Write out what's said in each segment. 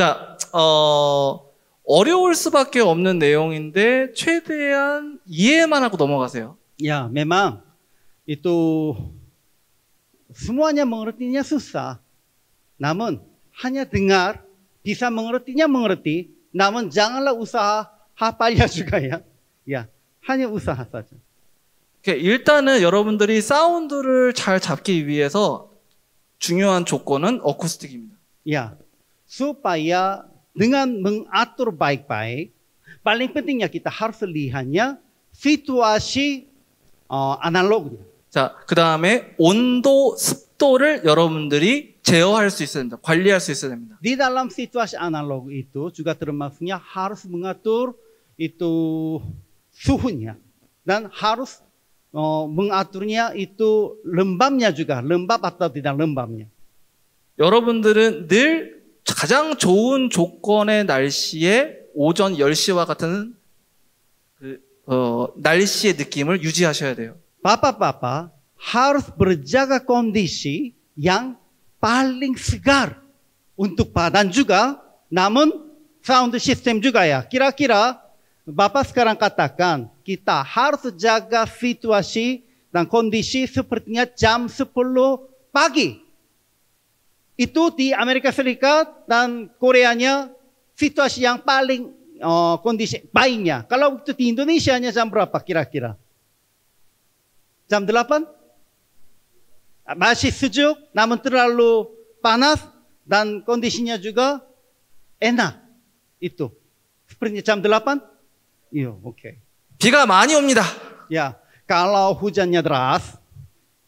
자, 어, 어려울 수밖에 없는 내용인데 최대한 이해만 하고 넘어가세요. Ya, memang itu semuanya mengertinya susah. Namun hanya dengar bisa mengertinya mengerti. Namun janganlah usaha hafalnya juga ya. Ya, hanya usaha saja. 그러니까 일단은 여러분들이 사운드를 잘 잡기 위해서 중요한 조건은 어쿠스틱입니다. Ya, supaya dengan mengatur baik-baik, paling pentingnya kita harus lihatnya situasi uh, analognya. 자, 그 다음에 온도, 습도를 여러분들이 제어할 수 있어야 됩니다. 관리할 수 있어야 됩니다. Di dalam situasi analog itu juga termasuknya harus mengatur itu suhunya dan harus uh, mengaturnya itu lembabnya juga, lembab atau tidak lembabnya. 여러분들은 늘 가장 좋은 조건의 날씨에 오전 10시와 같은 그, 어, 날씨의 느낌을 유지하셔야 돼요. Kondisi yang paling segar untuk badan juga, namun sound system juga ya. Kira-kira Bapak sekarang katakan kita harus jaga situasi dan kondisi sepertinya jam 10 pagi. Itu di Amerika Serikat dan Koreanya situasi yang paling oh, kondisi baiknya. Kalau itu di Indonesia nya jam berapa kira-kira? Jam 8? Masih sejuk, namun terlalu panas dan kondisinya juga enak. Itu. Sepertinya jam 8? Iya, oke. 비가 많이 옵니다. Ya, kalau hujannya deras,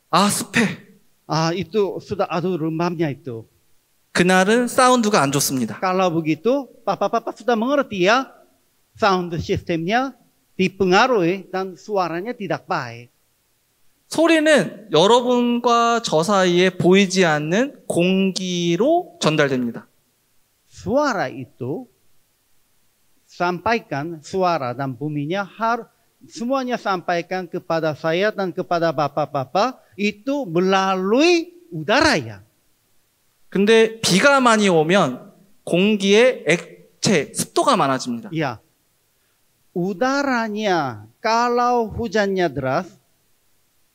아, 습해. ah itu sudah aduh lembabnya itu. 그날은 사운드가 안 좋습니다. Kalau begitu, papa-papa sudah mengerti ya, sound sistemnya dipengaruhi dan suaranya tidak baik. 소리는 여러분과 저 사이에 보이지 않는 공기로 전달됩니다. Suara itu sampaikan suara dan bunyinya harus semuanya sampaikan kepada saya dan kepada bapak-bapak itu melalui udara ya. 근데 비가 많이 오면 공기에 액체, 습도가 많아집니다. Ya. Udaranya kalau hujannya deras,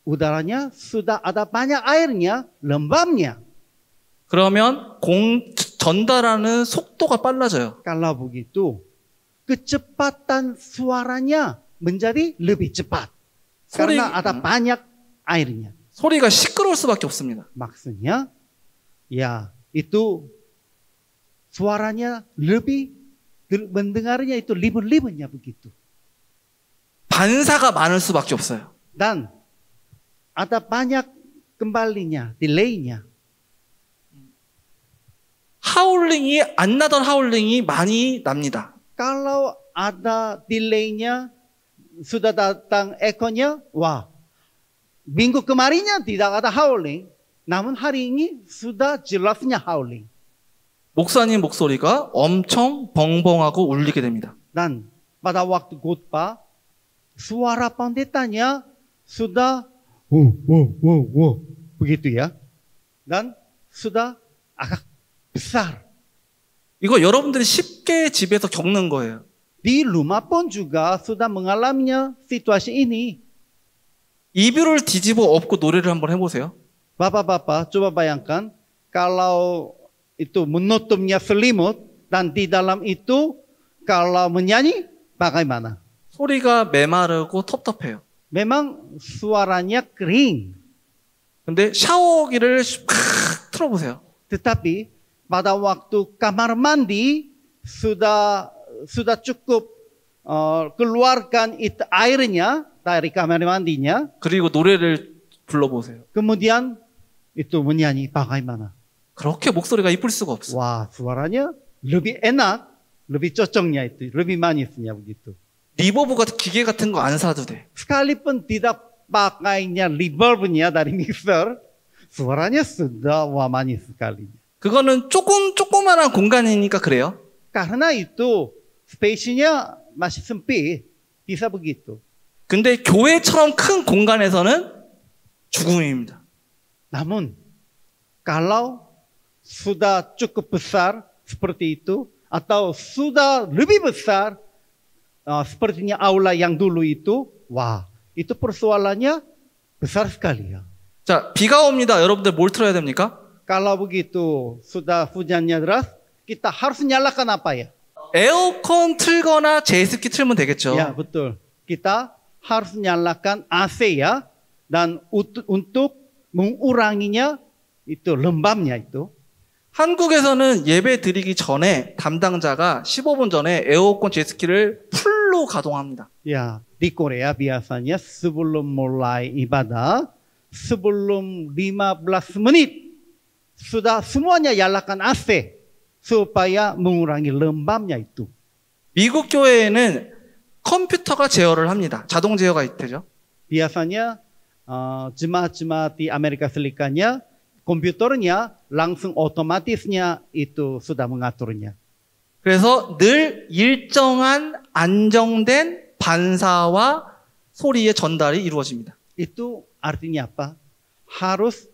udaranya sudah ada banyak airnya, lembabnya. 그러면 공 전달하는 속도가 빨라져요. Kalau begitu, kecepatan suaranya menjadi lebih cepat. 소리, Karena ada banyak airnya. 소리가 시끄러울 수밖에 없습니다. Maksudnya, ya itu suaranya lebih mendengarnya itu libur-liburnya begitu. 반사가 많을 수밖에 없어요. Dan ada banyak kembalinya, delaynya. 하울링이 안 나던 하울링이 많이 납니다. Kalau ada delaynya, sudah datang ekornya, wah, minggu kemarinnya tidak ada howling, namun hari ini sudah jelasnya howling. 목사님 목소리가 엄청 벙벙하고 울리게 됩니다. Khotbah, suara pendetanya sudah wow, wow, wow, wow, begitu. Dan sudah agak besar. 이거 여러분들이 쉽게 집에서 겪는 거예요. Di rumah pun juga sudah mengalaminya situasi ini. 이불을 뒤집어 엎고 노래를 한번 해보세요. Bapak-bapak, coba bayangkan kalau itu menutupnya selimut dan di dalam itu kalau menyanyi bagaimana? 소리가 메마르고 텁텁해요. Memang suaranya kering, 근데 샤워기를 팍 틀어보세요. tetapi pada waktu kamar mandi sudah sudah cukup uh, keluarkan itu airnya dari kamar mandinya, 그리고 노래를 불러보세요. kemudian itu menyanyi bagaimana? 그렇게 목소리가 이쁠 수가 없어. Wah, suaranya lebih enak, lebih cocoknya itu, lebih manisnya begitu. 리버브 같은 기계 같은 거 안 사도 돼. Sekalipun tidak pakainya reverbnya dari mixer, suaranya sudah wah manis sekali. 그거는 조금 조그만한 공간이니까 그래요. Karena itu spesiesnya masih sempit, bisa begitu. 근데 교회처럼 큰 공간에서는 죽음입니다. Namun kalau sudah cukup besar seperti itu atau sudah lebih besar uh, sepertinya aula yang dulu itu, wah itu persoalannya besar sekali ya. 자, 비가 옵니다. 여러분들 뭘 틀어야 됩니까? Kalau begitu sudah hujannya deras, kita harus nyalakan apa ya? 에어컨 틀거나 제습기 틀면 되겠죠. Ya betul. Kita harus nyalakan AC ya dan untuk menguranginya itu lembabnya itu. 한국에서는 예배 드리기 전에 담당자가 15분 전에 에어컨 제습기를 풀로 가동합니다. Ya di Korea biasanya sebelum mulai ibadah, sebelum 15 menit sudah semuanya nyalakan AC supaya mengurangi lembabnya itu. 미국 교회에는 컴퓨터가 제어를 합니다. 자동 제어가 되죠. Biasanya uh, jemaat-jemaat di Amerika Serikatnya komputernya langsung otomatisnya itu sudah mengaturnya. 그래서 늘 일정한 안정된 반사와 소리의 전달이 이루어집니다. Itu artinya apa? Harus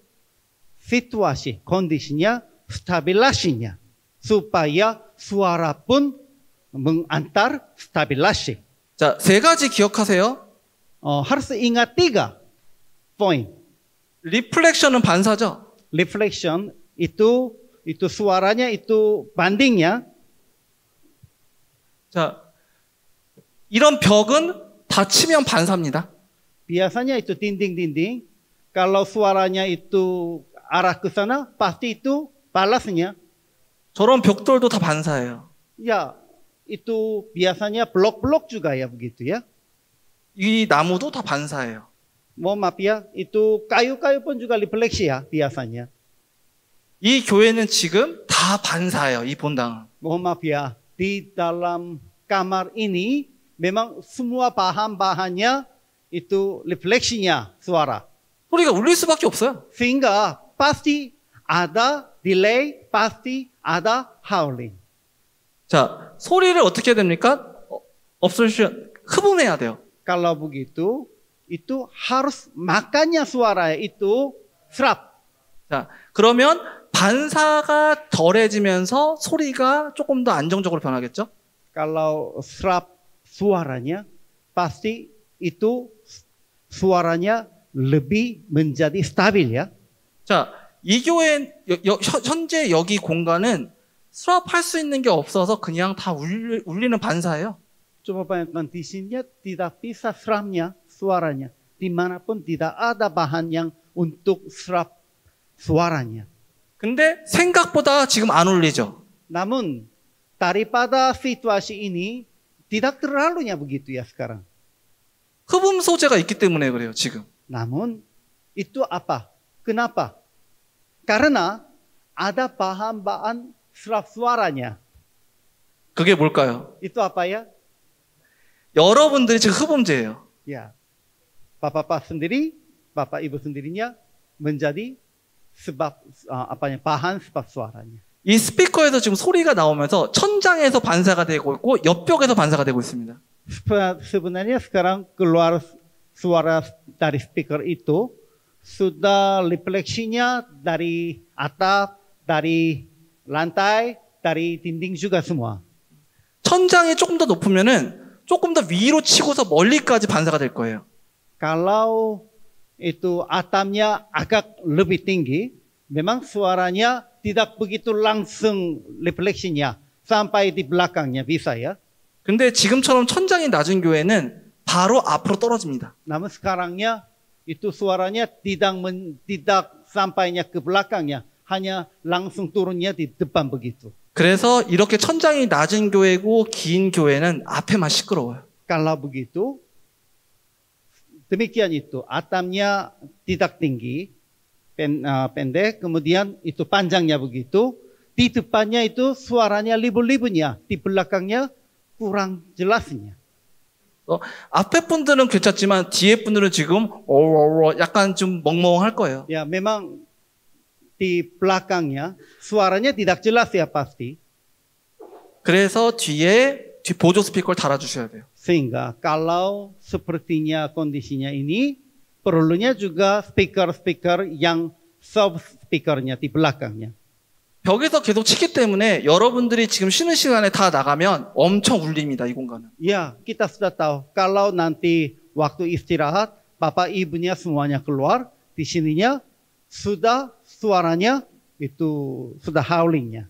situasi kondisinya stabilasinya supaya suara pun mengantar stabilasi. 자, 세 가지 기억하세요. Oh, harus ingat tiga poin. 리플렉션은 반사죠. Reflection itu itu suaranya itu bandingnya 자, 이런 벽은 닫히면 반사입니다. biasanya itu dinding-dinding. Kalau suaranya itu arah ke sana pasti itu balasnya. 저런 벽돌도 다 반사예요. Ya itu biasanya blok-blok juga ya begitu ya. 이 나무도 다 반사예요. Mohon maaf ya, itu kayu-kayu pun juga refleksi ya biasanya. 이 교회는 지금 다 반사예요. 이 본당은. Mohon maaf ya, di dalam kamar ini memang semua bahan-bahannya itu refleksinya suara. 소리가 울릴 수밖에 없어요. Sehingga pasti ada delay, pasti ada howling. 자, 소리를 어떻게 해야 됩니까? 어, obstruction, 흡음해야 돼요. Kalau begitu, itu harus makanya suara itu serap. 자, 그러면 반사가 덜해지면서 소리가 조금 더 안정적으로 변하겠죠? Kalau serap suaranya, pasti itu suaranya lebih menjadi stabil ya. 자, 이 교회, 현재 여기 공간은 수납할 수 있는 게 없어서 그냥 다 울리, 울리는 반사예요. Coba bayangkan di sini tidak bisa serapnya suaranya. Dimanapun tidak ada bahan yang untuk serap suaranya. 근데 생각보다 지금 안 울리죠. Namun daripada situasi ini tidak terlalunya begitu ya sekarang. 흡음 소재가 있기 때문에 그래요, 지금. Namun itu apa? Kenapa? Karena ada bahan-bahan suaranya. 그게 뭘까요? Itu apa ya? 여러분들이 지금. Ya, bapak-bapak sendiri, bapak ibu sendirinya menjadi sebab uh, apanya bahan sebab suaranya. 이 스피커에서 지금 소리가 나오면서 천장에서 반사가 되고 있고 옆벽에서 반사가 되고 있습니다. Sebenarnya sekarang keluar suara dari speaker itu sudah refleksinya dari atap, dari lantai, dari dinding juga semua. 천장이 조금 더 높으면은 조금 더 위로 치고서 멀리까지 반사가 될 거예요. Kalau itu atapnya agak lebih tinggi, memang suaranya tidak begitu langsung refleksinya sampai di belakangnya bisa ya. 근데 지금처럼 천장이 낮은 교회는 바로 앞으로 떨어집니다. Namun sekarangnya itu suaranya tidak men- tidak sampainya ke belakangnya, langsung turunnya di depan begitu. 그래서 이렇게 천장이 낮은 교회고 긴 교회는 앞에만 시끄러워요. Kalau begitu, demikian itu atapnya tidak tinggi, pen- ah, pendek, kemudian itu panjangnya begitu. Di depannya itu suaranya libu-libunya, di belakangnya kurang jelasnya. 어, 앞에 분들은 괜찮지만 뒤에 분들은 지금 어어어 약간 좀 멍멍할 거예요. Ya memang di belakangnya suaranya tidak jelas ya pasti. 그래서 뒤에 뒤 보조 스피커를 달아주셔야 돼요. Sehingga kalau sepertinya kondisinya ini, perlunya juga speaker-speaker yang sub speakernya di belakangnya. 벽에서 계속 치기 때문에 여러분들이 지금 쉬는 시간에 다 나가면 엄청 울립니다, 이 공간은. Ya, kita sudah tahu kalau nanti waktu istirahat, bapak ibunya semuanya keluar, di sininya sudah suaranya itu sudah howlingnya.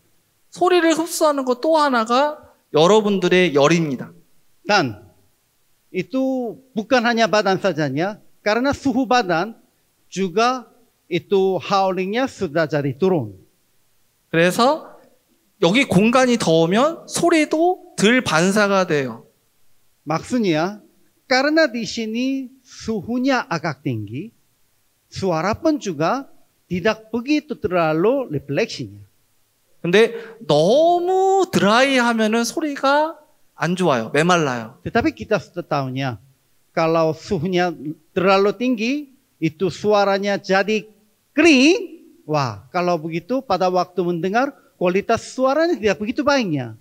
소리를 흡수하는 것 또 하나가 여러분들의 열입니다. Dan itu bukan hanya badan sajanya, karena suhu badan juga itu howlingnya sudah jadi turun. 그래서 여기 공간이 더우면 소리도 덜 반사가 돼요. Maksudnya, karena di sini suhunya agak tinggi, suara pun juga tidak begitu terlalu refleksinya. 근데 너무 드라이하면은 소리가 안 좋아요. 메말라요. Tetapi kita tahunya, kalau suhunya terlalu tinggi, itu suaranya jadi kering. Wah, kalau begitu pada waktu mendengar, kualitas suaranya tidak begitu baiknya.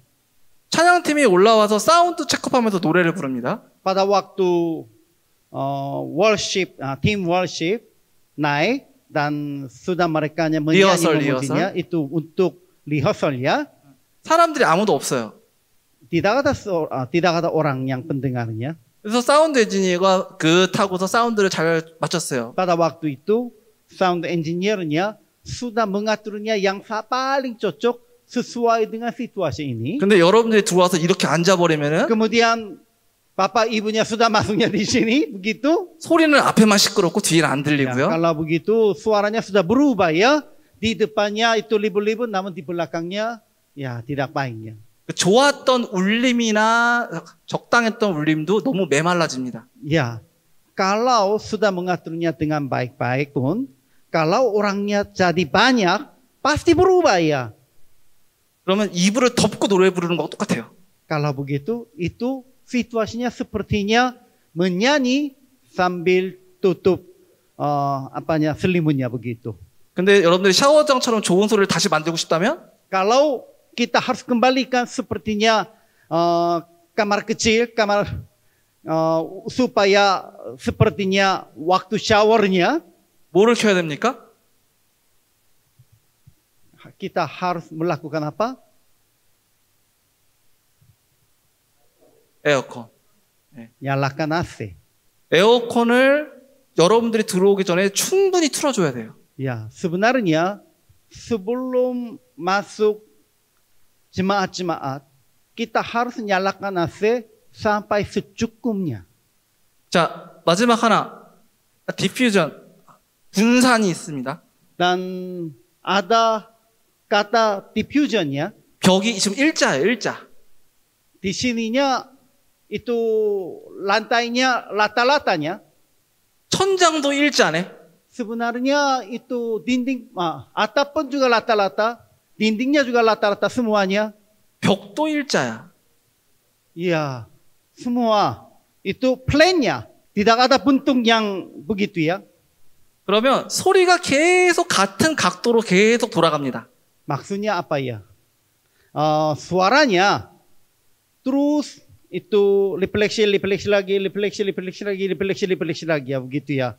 찬양팀이 올라와서 사운드 체크하면서 노래를 부릅니다. Pada waktu uh, worship, uh, team worship naik dan sudah mereka menyanyi Rehearsal, memujinya, itu untuk rehearsal ya. 사람들이 아무도 없어요. Tidak ada so- uh, tidak ada orang yang pendengarnya. 그래서 사운드 엔지니어가 그 타고서 사운드를 잘 맞췄어요. Pada waktu itu sound engineer-nya sudah mengaturnya yang sa- paling cocok sesuai dengan situasi ini. 근데 여러분들이 들어와서 이렇게 앉아버리면은 Kemudian bapak ibunya sudah masuknya di sini, begitu. 소리는 앞에만 시끄럽고 뒤에는 안 Ya, 들리고요. kalau begitu suaranya sudah berubah ya. Di depannya itu libur-libur, namun di belakangnya ya tidak baiknya. 그 좋았던 울림이나 적당했던 울림도 너무 메말라집니다. Ya, kalau sudah mengaturnya dengan baik-baik pun, kalau orangnya jadi banyak, pasti berubah ya. 그러면 이불을 덮고 노래 부르는 거랑 똑같아요. Kalau begitu, itu situasinya sepertinya menyanyi sambil tutup uh, apanya selimutnya begitu. 근데 여러분들이 샤워장처럼 좋은 소리를 다시 만들고 싶다면 Kalau kita harus kembalikan sepertinya uh, kamar kecil, kamar uh, supaya sepertinya waktu showernya 뭐를 켜야 됩니까? kita harus melakukan apa? 에어컨. Nyalakan AC. 에어컨을 여러분들이 들어오기 전에 충분히 틀어줘야 돼요. Ya, sebenarnya sebelum masuk jemaat-jemaat, kita harus nyalakan AC sampai secukupnya. 자, 마지막 하나. 디퓨전. 분산이 있습니다. Dan ada kata diffusionnya, 벽이 지금 일자예요, 일자. sininya itu lantainya lata-latanya. 천장도 일자네. Sebenarnya itu dinding, ah, atap pun juga lata-lata, dindingnya juga lata-lata semuanya. 벽도 일자야. Iya, semua itu plannya. Tidak ada bentuk yang begitu ya. 그러면 소리가 계속 같은 각도로 계속 돌아갑니다. Maksudnya apa ya? Eh, suaranya terus itu refleksi, refleksi lagi, refleksi, refleksi lagi, refleksi, refleksi lagi ya begitu ya.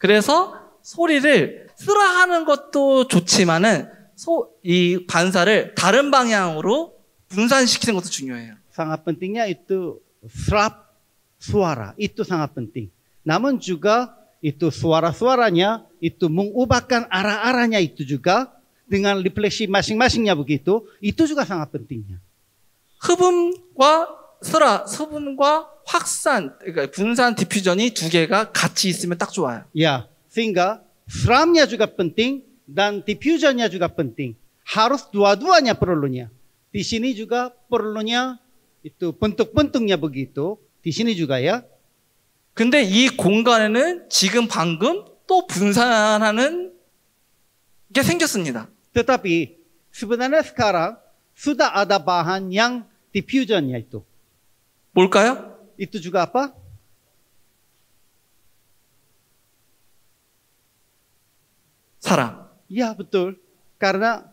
그래서 소리를 쓰라 하는 것도 좋지만은 소, 이 반사를 다른 방향으로 분산시키는 것도 중요해요. Sangat pentingnya itu serap suara itu sangat penting. Namun juga itu suara-suaranya itu mengubahkan arah-arahnya itu juga dengan refleksi masing-masingnya begitu itu juga sangat pentingnya. 흡음과 쓰라, 흡음과 확산, 그러니까 분산 디퓨전이 두 개가 같이 있으면 딱 좋아요. Ya, sehingga seramnya juga penting dan diffusionnya juga penting. Harus dua-duanya perlunya. Di sini juga perlunya itu bentuk-bentuknya begitu. Di sini juga ya. 근데 이 공간에는 지금 방금 또 분산하는 게 생겼습니다. Tetapi sebenarnya sekarang sudah ada bahan yang diffusionnya itu. 뭘까요? Itu juga apa? 사랑. Ya betul. Karena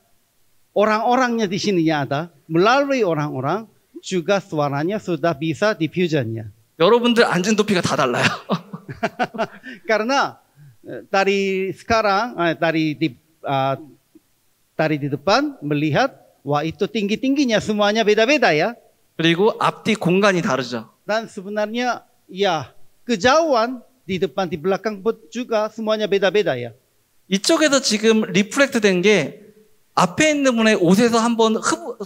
orang-orangnya di sininya ada. Melalui orang-orang juga suaranya sudah bisa diffusionnya. 여러분들 앉은 높이가 다 달라요. Karena eh, dari sekarang, eh, dari di, ah, Tari di depan melihat, wah itu tinggi-tingginya semuanya beda-beda ya. 그리고 앞뒤 공간이 다르죠. Dan sebenarnya ya kejauhan di depan di belakang pun juga semuanya beda-beda ya. 이쪽에서 지금 리플렉트 된 게 앞에 있는 분의 옷에서 한번 흡,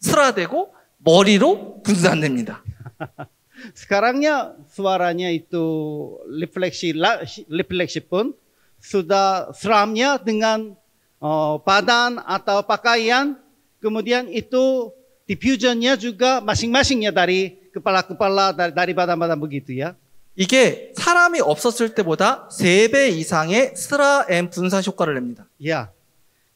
스라되고 머리로 분산됩니다. Sekarangnya suaranya itu refleksi refleksi pun sudah seramnya dengan uh, badan atau pakaian, kemudian itu diffusionnya juga masing-masingnya dari kepala-kepala dari, badan-badan begitu ya. 이게 사람이 없었을 때보다 3배 이상의 스라 M 분산 효과를 냅니다. Ya,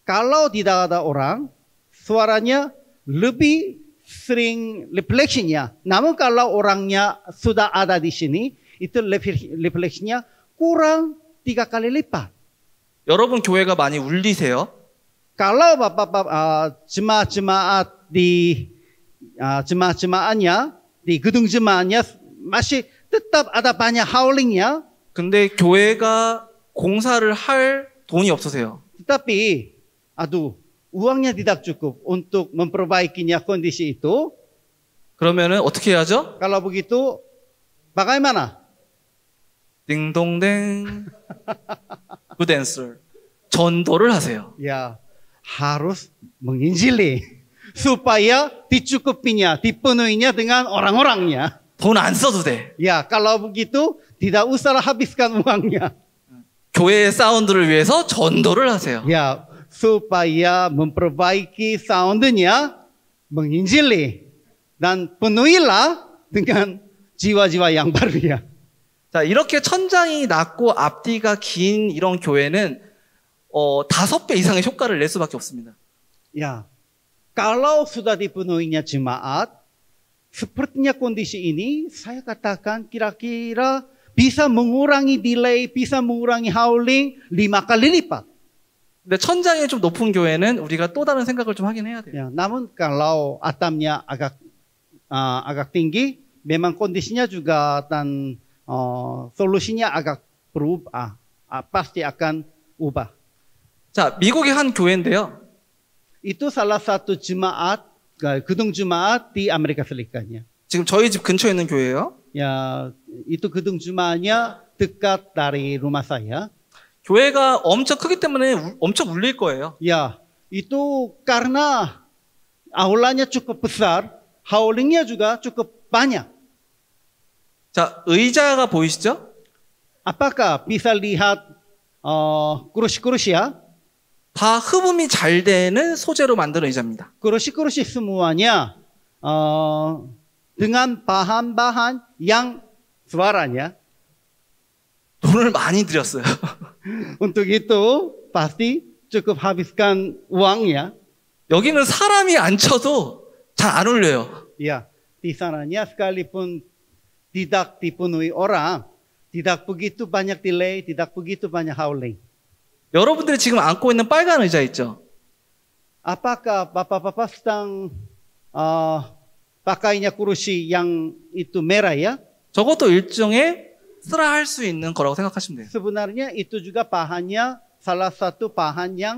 kalau tidak ada orang, suaranya lebih sering refleksinya. Namun kalau orangnya sudah ada di sini, itu refleksinya kurang tiga kali lipat. 여러분 교회가 많이 울리세요? Kalau bapak-bapak uh, jemaat-jemaat di uh, jemaat-jemaatnya di gedung jemaatnya masih tetap ada banyak howlingnya, 근데 교회가 공사를 할 돈이 없으세요. tetapi aduh uangnya tidak cukup untuk memperbaikinya kondisi itu. 그러면은 어떻게 해야죠? Kalau begitu bagaimana? 딩동댕 굿앤슬 전도를 하세요. Ya harus menginjili supaya dicukupinya, dipenuhinya dengan orang-orangnya. 돈 안 써도 돼. Ya, kalau begitu tidak usah habiskan uangnya. 교회의 사운드를 위해서 전도를 하세요. Ya, supaya memperbaiki soundnya, menginjili dan penuhilah dengan jiwa-jiwa yang baru ya. 자, 이렇게 천장이 낮고 앞뒤가 긴 이런 교회는 어, 다섯 배 이상의 효과를 낼 수밖에 없습니다. Ya, kalau sudah dipenuhinya jemaat, sepertinya kondisi ini, saya katakan kira-kira bisa mengurangi delay, bisa mengurangi howling lima kali lipat. 근데 천장이 좀 높은 교회는 우리가 또 다른 생각을 좀 하긴 해야 돼요. Ya, namun kalau atapnya agak ah, agak tinggi, memang kondisinya juga dan oh, solusinya agak berubah, ah, pasti akan ubah. 자, 미국의 한 교회인데요. Itu salah satu jemaat, eh, gedung jemaat di Amerika Serikatnya. 지금 저희 집 근처에 있는 교회예요. Ya, itu gedung jemaatnya dekat dari rumah saya. 교회가 엄청 크기 때문에 우- 엄청 울릴 거예요. Ya, itu karena aulanya cukup besar, howlingnya juga cukup banyak. 자, 의자가 보이시죠? Apakah bisa lihat uh, kursi-kursi ya? 다 흡음이 잘 되는 소재로 만든 의자입니다. Kursi-kursi semuanya uh, dengan bahan-bahan yang suaranya. 돈을 많이 들였어요. Untuk itu pasti cukup habiskan uangnya. 여기는 사람이 앉혀도 잘안 울려요. Ya, di sananya sekalipun tidak dipenuhi orang, tidak begitu banyak delay, tidak begitu banyak howling. 여러분들이 지금 앉고 있는 빨간 의자 있죠? Apakah bapak-bapak sedang uh, pakainya kursi yang itu merah ya? 저것도 일종의 쓰라 할 수 있는 거라고 생각하시면 돼요. Sebenarnya itu juga bahannya salah satu bahan yang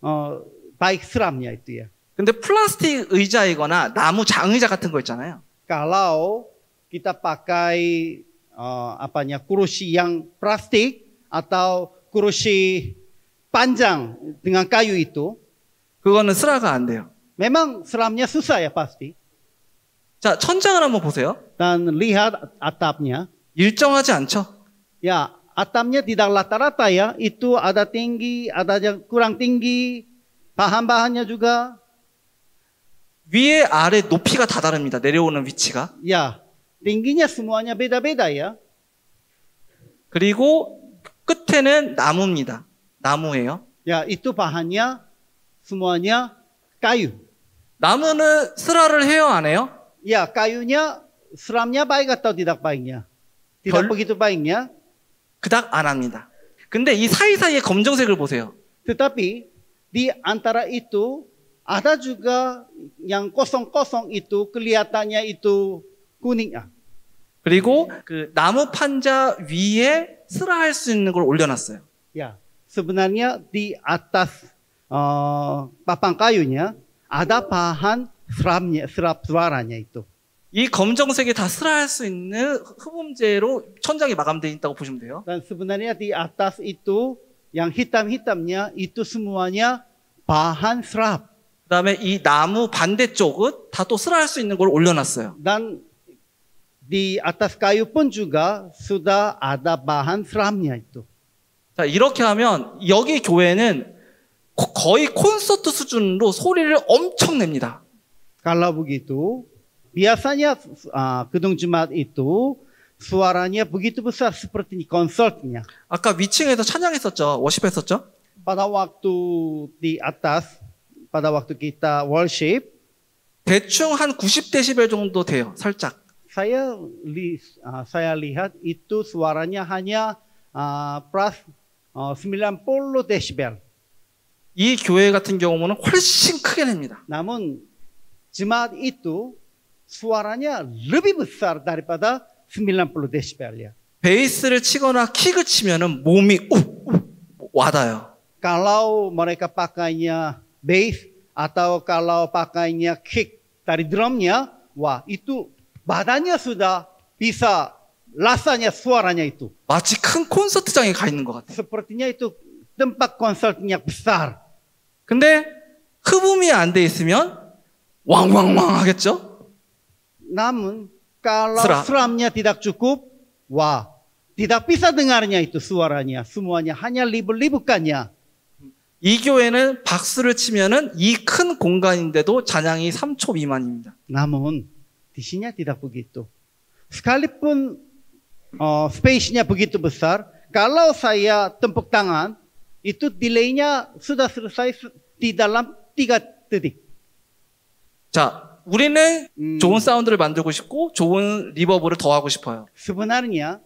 uh, baik seramnya itu ya. 근데 플라스틱 의자이거나 나무 장의자 같은 거 있잖아요. Kalau kita pakai uh, apanya kursi yang plastik atau kursi panjang dengan kayu itu, 그거는 쓰라가 안 돼요. memang seramnya susah ya pasti. 자, 천장을 한번 보세요. Dan lihat atapnya, 일정하지 않죠? ya atapnya tidak rata-rata ya, itu ada tinggi, ada yang kurang tinggi, bahan-bahannya juga, 위에 아래 높이가 다 다릅니다. 내려오는 위치가. ya tingginya semuanya beda-beda ya. 그리고 끝에는 나무입니다. 나무예요. Ya itu bahannya semuanya kayu. 나무는 쓰라를 해요, 안 해요? Ya kayunya seramnya baik atau tidak baiknya? Tidak 별- begitu baiknya. 그닥 안 합니다. 근데 이 사이사이에 검정색을 보세요. Tetapi di antara itu ada juga yang kosong-kosong itu kelihatannya itu kuning. Ah, 그리고 그 나무 판자 위에 쓰라 할 수 있는 걸 올려놨어요. Ya, sebenarnya di atas uh, papang kayunya ada bahan serapnya, serap suaranya itu. 이 검정색이 다 슬할 수 있는 흡음재로 천장이 마감되어 있다고 보시면 돼요. Dan sebenarnya di atas itu yang hitam-hitamnya itu semuanya bahan serap. 그다음에 이 나무 반대쪽은 다 또 슬할 수 있는 걸 올려놨어요. Dan di atas kayu pun juga sudah ada bahan serapnya itu. 자 이렇게 하면 여기 교회는 거- 거의 콘서트 수준으로 소리를 엄청 냅니다. Kalau begitu, biasanya ah, gedung jemaat itu suaranya begitu besar seperti konsertnya. 아까 위층에서 찬양했었죠. 워십했었죠. Pada waktu di atas, pada waktu kita worship, 대충 한 90데시벨 정도 돼요. 살짝. saya li, ah, saya lihat itu suaranya hanya ah, ah, 90 desibel. 이 교회 같은 경우는 훨씬 크게 냅니다. Suaranya lebih besar daripada 90 desibel ya. 베이스를 치거나 킥을 치면은 몸이 우, 우 와닿아요. Kalau mereka pakainya bass atau kalau pakainya kick dari drumnya, wah itu badannya sudah bisa rasanya suaranya itu. 마치 큰 콘서트장에 가 있는 것 같아요. Sepertinya itu tempat konsernya besar. 근데 흡음이 안 돼 있으면 왕왕왕 하겠죠? Namun kalau Seram. seramnya tidak cukup, wah tidak bisa dengarnya itu suaranya. Semuanya hanya libur-liburkannya. 이 교회는 박수를 치면은 이 큰 공간인데도 잔향이 3초 미만입니다. Di sini tidak begitu. Sekalipun uh, space-nya begitu besar, kalau saya tepuk tangan, itu delay-nya sudah selesai di dalam tiga detik. 자, 우리는 음. 좋은 사운드를 만들고 싶고 좋은 리버브를 더하고 싶어요. Sebenarnya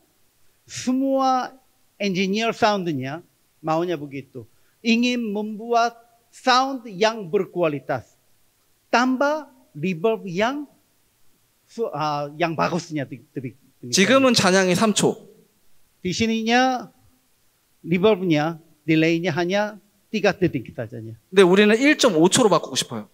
semua engineer sound-nya maunya begitu. Ingin membuat sound yang berkualitas. Tambah reverb yang su- ah, yang bagusnya. di- di- demikian. 지금은 잔향이 3초. Di sininya reverbnya delay-nya hanya 3 detik saja. 근데 우리는 1.5초로 바꾸고 싶어요.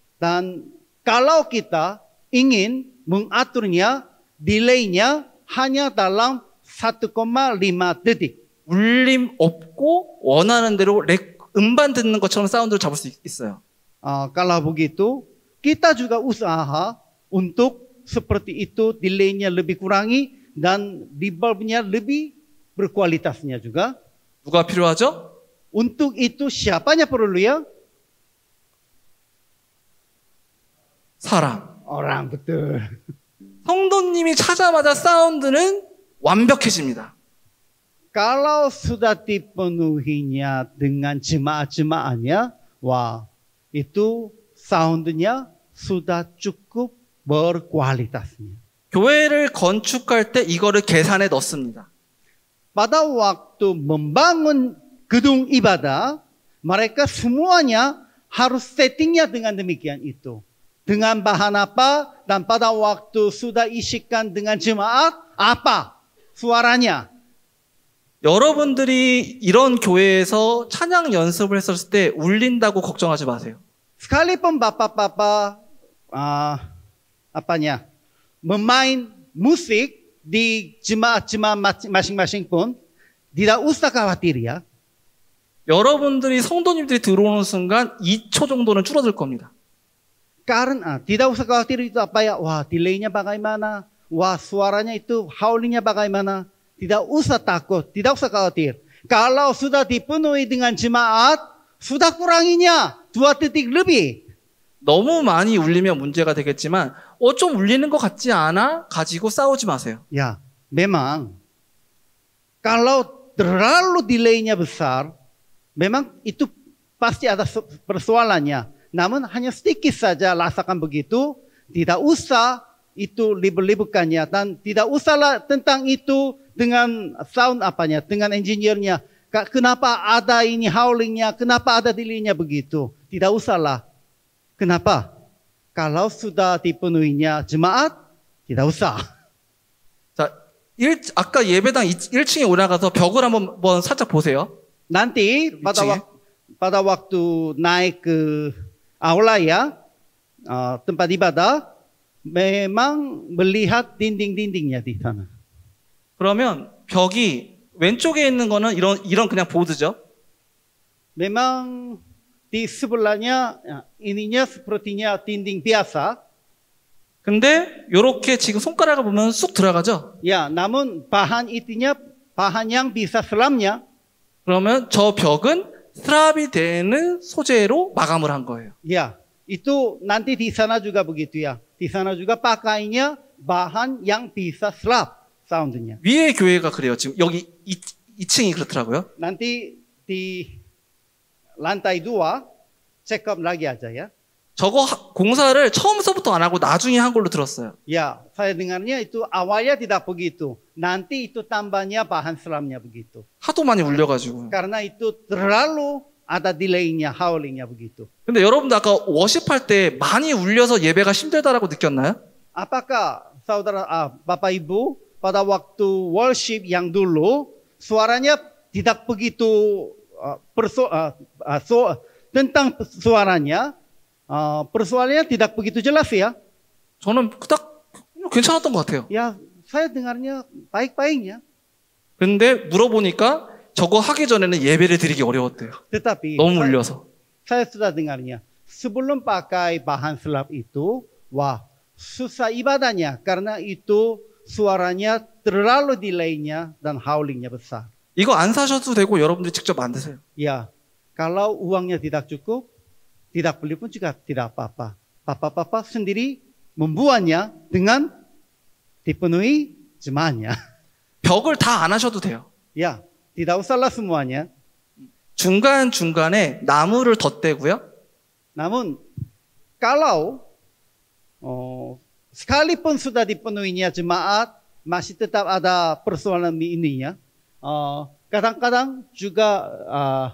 Kalau kita ingin mengaturnya delay-nya hanya dalam 1,5 detik. 울림 없고 원하는 대로 렉, 음반 듣는 것처럼 사운드를 잡을 수 있- 있어요. Ah, kalau begitu, kita juga usaha untuk seperti itu delay-nya lebih kurangi dan reverbnya lebih berkualitasnya juga. 누가 필요하죠? Untuk itu siapanya perlu ya? 사람. Orang betul. 성도님이 찾아마자 사운드는 완벽해집니다. Kalau sudah dipenuhinya dengan jemaat-jemaatnya, wah, itu soundnya sudah cukup berkualitasnya. 교회를 건축할 때 이거를 계산에 넣습니다. Pada waktu membangun gedung ibadah, mereka semuanya harus settingnya dengan demikian itu. Dengan bahan apa dan pada waktu sudah isikan dengan jemaat, apa suaranya. 여러분들이 이런 교회에서 찬양 연습을 했었을 때 울린다고 걱정하지 마세요. Sekalipun bapak-bapak ah, apanya memain musik di jemaat-jemaat mas- masing-masing pun tidak usah khawatir ya. 여러분들이 성도님들이 들어오는 순간 2초 정도는 줄어들 겁니다. Karena tidak usah khawatir itu apa ya, wah delaynya bagaimana, wah suaranya itu howlingnya bagaimana. Tidak usah takut, tidak usah khawatir. Kalau sudah dipenuhi dengan jemaat, sudah kuranginya dua titik lebih. 너무 많이 울리면 문제가 되겠지만 어 좀 울리는 것 같지 않아? 가지고 싸우지 마세요. Ya, memang kalau terlalu delaynya besar, memang itu pasti ada se- persoalannya. Namun hanya sedikit saja rasakan begitu, tidak usah itu libur-liburkannya dan tidak usahlah tentang itu dengan sound apanya, dengan engineer-nya. Ka- Kenapa ada ini howlingnya, kenapa ada delaynya begitu? Tidak usahlah. Kenapa? Kalau sudah dipenuhinya jemaat, tidak usah. 자, 일, 아까 예배당 1 층에 올라가서 벽을 한번, 한번 살짝 보세요. Nanti pada waktu pada waktu naik ke aula ya, uh, tempat ibadah, memang melihat dinding-dindingnya di sana. 그러면 벽이 왼쪽에 있는 거는 이런 이런 그냥 보드죠. Memang di sebelahnya ya, ininya sepertinya dinding biasa. 근데 요렇게 지금 손가락을 보면 쑥 들어가죠. Ya, namun bahan itunya bahan yang bisa selamnya. 그러면 저 벽은 스랍이 되는 소재로 마감을 한 거예요. Ya, itu nanti di sana juga begitu ya. Di sana juga pakainya bahan yang bisa slab soundnya. 위에 교회가 그래요. 지금 여기 2, 2층이 그렇더라고요. Nanti di lantai dua check up lagi aja ya. 저거 하- 공사를 처음서부터 안 하고 나중에 한 걸로 들었어요. Ya, saya dengarnya itu awalnya tidak begitu. Nanti itu tambahnya bahan selamnya begitu. 하도 많이 울려가지고. Karena itu terlalu ada delaynya, howlingnya begitu. 근데 여러분도 아까 워십할 때 많이 울려서 예배가 힘들다라고 느꼈나요? Apakah saudara, ah, Bapak Ibu, pada waktu worship yang dulu, suaranya tidak begitu ah, perso, ah, ah, so- tentang suaranya, ah, persoalannya tidak begitu jelas ya. 저는 딱 괜찮았던 것 같아요. Ya, saya dengarnya baik-baiknya. 근데 물어보니까 저거 하기 전에는 예배를 드리기 어려웠대요. Tetapi 너무 saya, 울려서. saya sudah dengarnya. Sebelum pakai bahan selap itu, wah susah ibadahnya karena itu suaranya terlalu delaynya dan howlingnya besar. 이거 안 사셔도 되고 여러분들이 직접 만드세요. Ya, kalau uangnya tidak cukup, tidak beli pun juga tidak apa-apa. Papa-papa sendiri membuatnya dengan dipenuhi jemaahnya. 벽을 다 안 하셔도 돼요. Ya, tidak usahlah semuanya. 중간 중간에 나무를 덧대고요. Namun kalau oh, sekalipun sudah dipenuhinya jemaat, masih tetap ada persoalan ininya. Oh, kadang-kadang juga ah,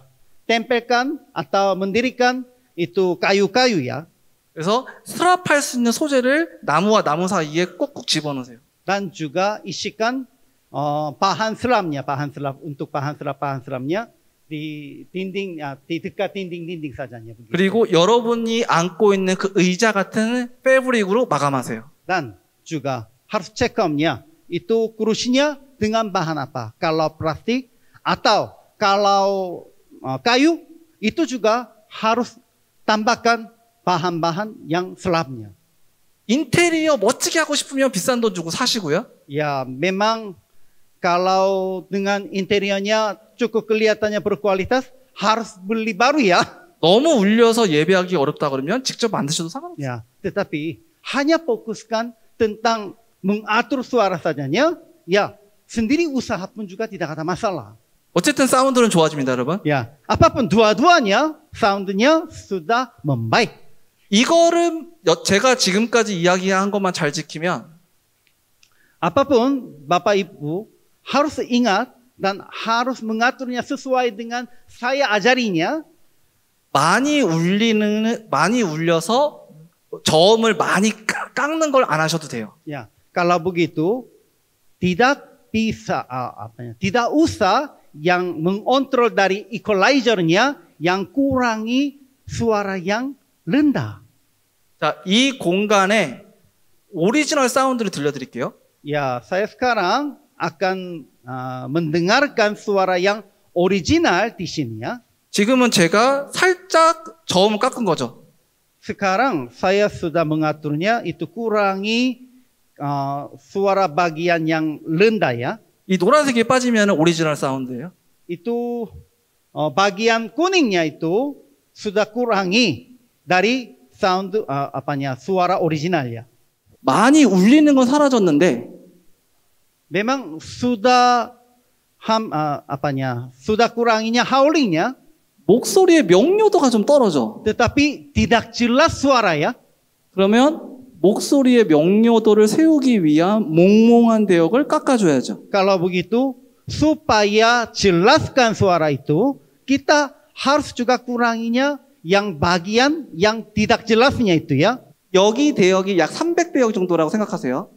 tempelkan atau mendirikan itu kayu-kayu ya. 그래서 스랍할 수 있는 소재를 나무와 나무 사이에 꼭꼭 집어넣으세요. dan juga isikan uh, bahan selamnya, bahan selam untuk bahan selam bahan selamnya dinding ya, di dekat dinding-dinding sajanya begitu. 그리고 여러분이 안고 있는 그 의자 같은 패브릭으로 마감하세요. Dan juga harus cekamnya itu kursinya dengan bahan apa? Kalau plastik atau kalau uh, kayu itu juga harus tambahkan bahan-bahan yang selamnya. 인테리어 멋지게 하고 싶으면 비싼 돈 주고 사시고요. Ya, memang kalau dengan interiornya cukup kelihatannya berkualitas, harus beli baru ya. 너무 울려서 예배하기 어렵다 그러면 직접 만드셔도 상관없어요. Ya, tetapi hanya fokuskan tentang mengatur suara sajanya, ya sendiri usaha pun juga tidak ada masalah. 어쨌든 사운드는 좋아집니다, 여러분. Ya, apapun dua-duanya soundnya sudah membaik. 이거를 여- 제가 지금까지 이야기한 것만 잘 지키면 Apapun Bapak Ibu harus ingat dan harus mengaturnya sesuai dengan saya ajarinya. 많이 울리는 많이 울려서 저음을 많이 깎- 깎는 걸 안 하셔도 돼요. Ya, kalau begitu tidak bisa ah, apa ya, tidak usah yang mengontrol dari equalizernya yang kurangi suara yang rendah. 자, 이 공간에 오리지널 사운드를 들려드릴게요. Ya, saya sekarang akan ah, mendengarkan suara yang original di sini ya. 지금은 제가 살짝 저음을 깎은 거죠. Sekarang saya sudah mengaturnya itu kurangi ah, suara bagian yang rendah ya. 이 노란색이 빠지면 오리지널 사운드예요. itu uh, bagian kuningnya itu sudah kurangi dari sound uh, apanya suara original ya. 많이 울리는 건 사라졌는데 Memang sudah ham uh, apanya sudah kuranginya howlingnya, 목소리의 명료도가 좀 떨어져. tetapi tidak jelas suara ya. 그러면 목소리의 명료도를 세우기 위한 몽몽한 대역을 깎아줘야죠. Kalau begitu supaya jelaskan suara itu kita harus juga kuranginya yang bagian yang tidak jelasnya itu ya. 여기 대역이 약 300대역 정도라고 생각하세요.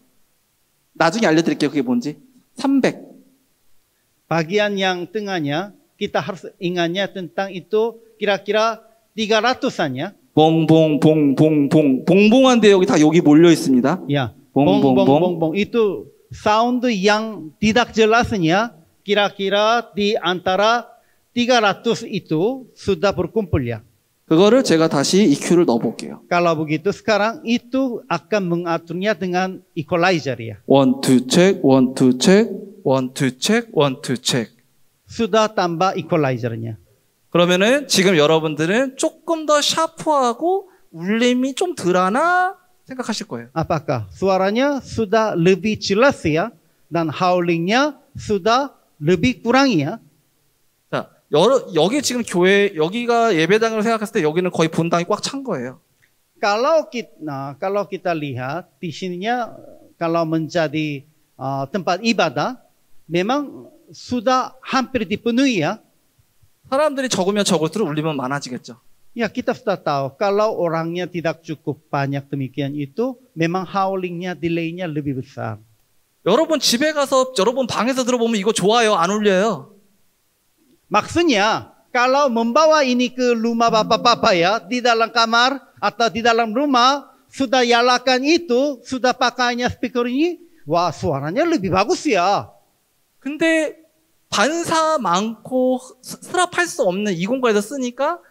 나중에 알려드릴게요. 그게 뭔지. 300. Bagian yang tengahnya kita harus ingatnya tentang itu kira-kira 300-an ya. 봉봉봉봉봉 봉봉한데 여기 다 여기 몰려 있습니다. Ya. Bong, Bong, bong, bong, bong. bong, bong. Itu sound yang tidak jelasnya kira-kira di antara 300 itu sudah berkumpul ya. 그거를 제가 다시 EQ를 넣어볼게요. Kalau begitu sekarang itu akan mengaturnya dengan equalizer ya. 원, 투, 책, 원, 투, 책, 원, 투, 책, 원, 투, 책. Sudah tambah equalizernya. 그러면은 지금 여러분들은 조금 더 샤프하고 울림이 좀 덜하나 생각하실 거예요. Apakah suaranya sudah lebih jelas ya dan howlingnya sudah lebih kurang ya? 자, 여러, 여기 지금 교회, 여기가 예배당으로 생각했을 때 여기는 거의 본당이 꽉 찬 거예요. Kalau kita, nah, kalau kita lihat di sininya kalau menjadi uh, tempat ibadah memang sudah hampir dipenuhi ya. 사람들이 적으면 적을수록 울림은 많아지겠죠. Ya kita sudah tahu kalau orangnya tidak cukup banyak demikian itu memang howlingnya delaynya lebih besar. 여러분 집에 가서 여러분 방에서 들어보면 이거 좋아요? 안 울려요? Maksudnya kalau membawa ini ke rumah bapak-bapak ya di dalam kamar atau di dalam rumah sudah nyalakan itu sudah pakainya speaker ini wah suaranya lebih bagus ya. 근데 반사 많고 스- 스랍할 수 없는 이 공간에서 쓰니까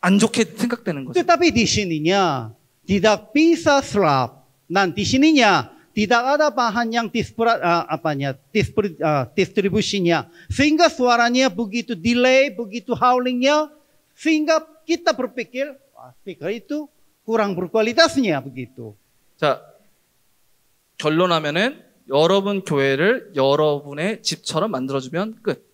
안 좋게 생각되는 거죠. Tetapi di sininya tidak bisa serap. Dan di sininya tidak ada bahan yang dispra, ah, apanya, dispri, ah, distribusinya. Sehingga suaranya begitu delay, begitu howlingnya. Sehingga kita berpikir, wah, speaker itu kurang berkualitasnya begitu. 자, 결론하면은 여러분 교회를 여러분의 집처럼 만들어주면 끝.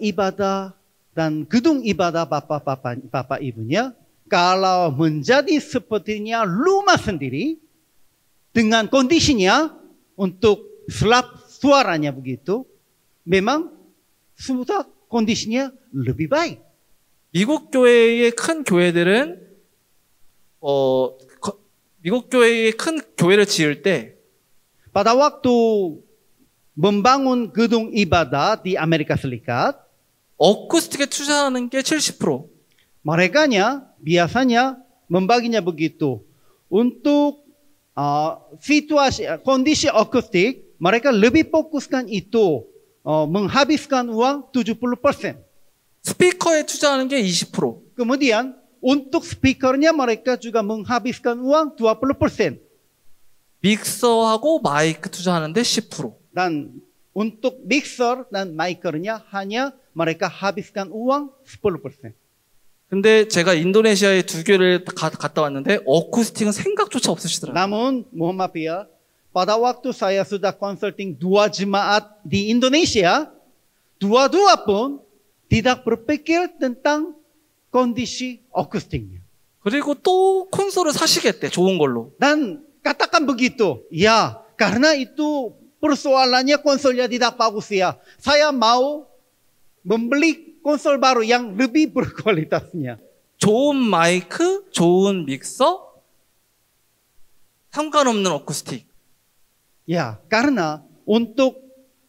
Ibadah dan gedung ibadah bapak-bapak bapak ibunya, kalau menjadi sepertinya rumah sendiri, dengan kondisinya untuk selap suaranya begitu, memang sudah kondisinya lebih baik. 미국 교회의 큰 교회들은 어 거- 미국 교회의 큰 교회를 지을 때 Pada waktu membangun gedung ibadah di Amerika Serikat, 어쿠스틱에 투자하는 게 70%. Merekanya biasanya membaginya begitu. Untuk uh, situasi kondisi akustik, mereka lebih fokuskan itu uh, menghabiskan uang 70%. 스피커에 투자하는 게 20%. Kemudian untuk speakernya mereka juga menghabiskan uang 20%. 믹서하고 마이크 투자하는데 10%. Dan untuk mixer dan micernya hanya mereka habiskan uang 10%. 근데 제가 인도네시아에 두 교회를 가- 갔다 왔는데 어쿠스틱은 생각조차 없으시더라고요. Namun, maaf ya, pada waktu saya sudah consulting dua jemaat di Indonesia, dua-dua pun tidak berpikir tentang kondisi akustiknya. 그리고 또 콘솔을 사시겠대, 좋은 걸로. Dan katakan begitu, ya karena itu persoalannya konsolnya tidak bagus ya. Saya mau membeli konsol baru yang lebih berkualitasnya. 좋은 마이크, 좋은 믹서, 상관없는 어쿠스틱. Ya, karena untuk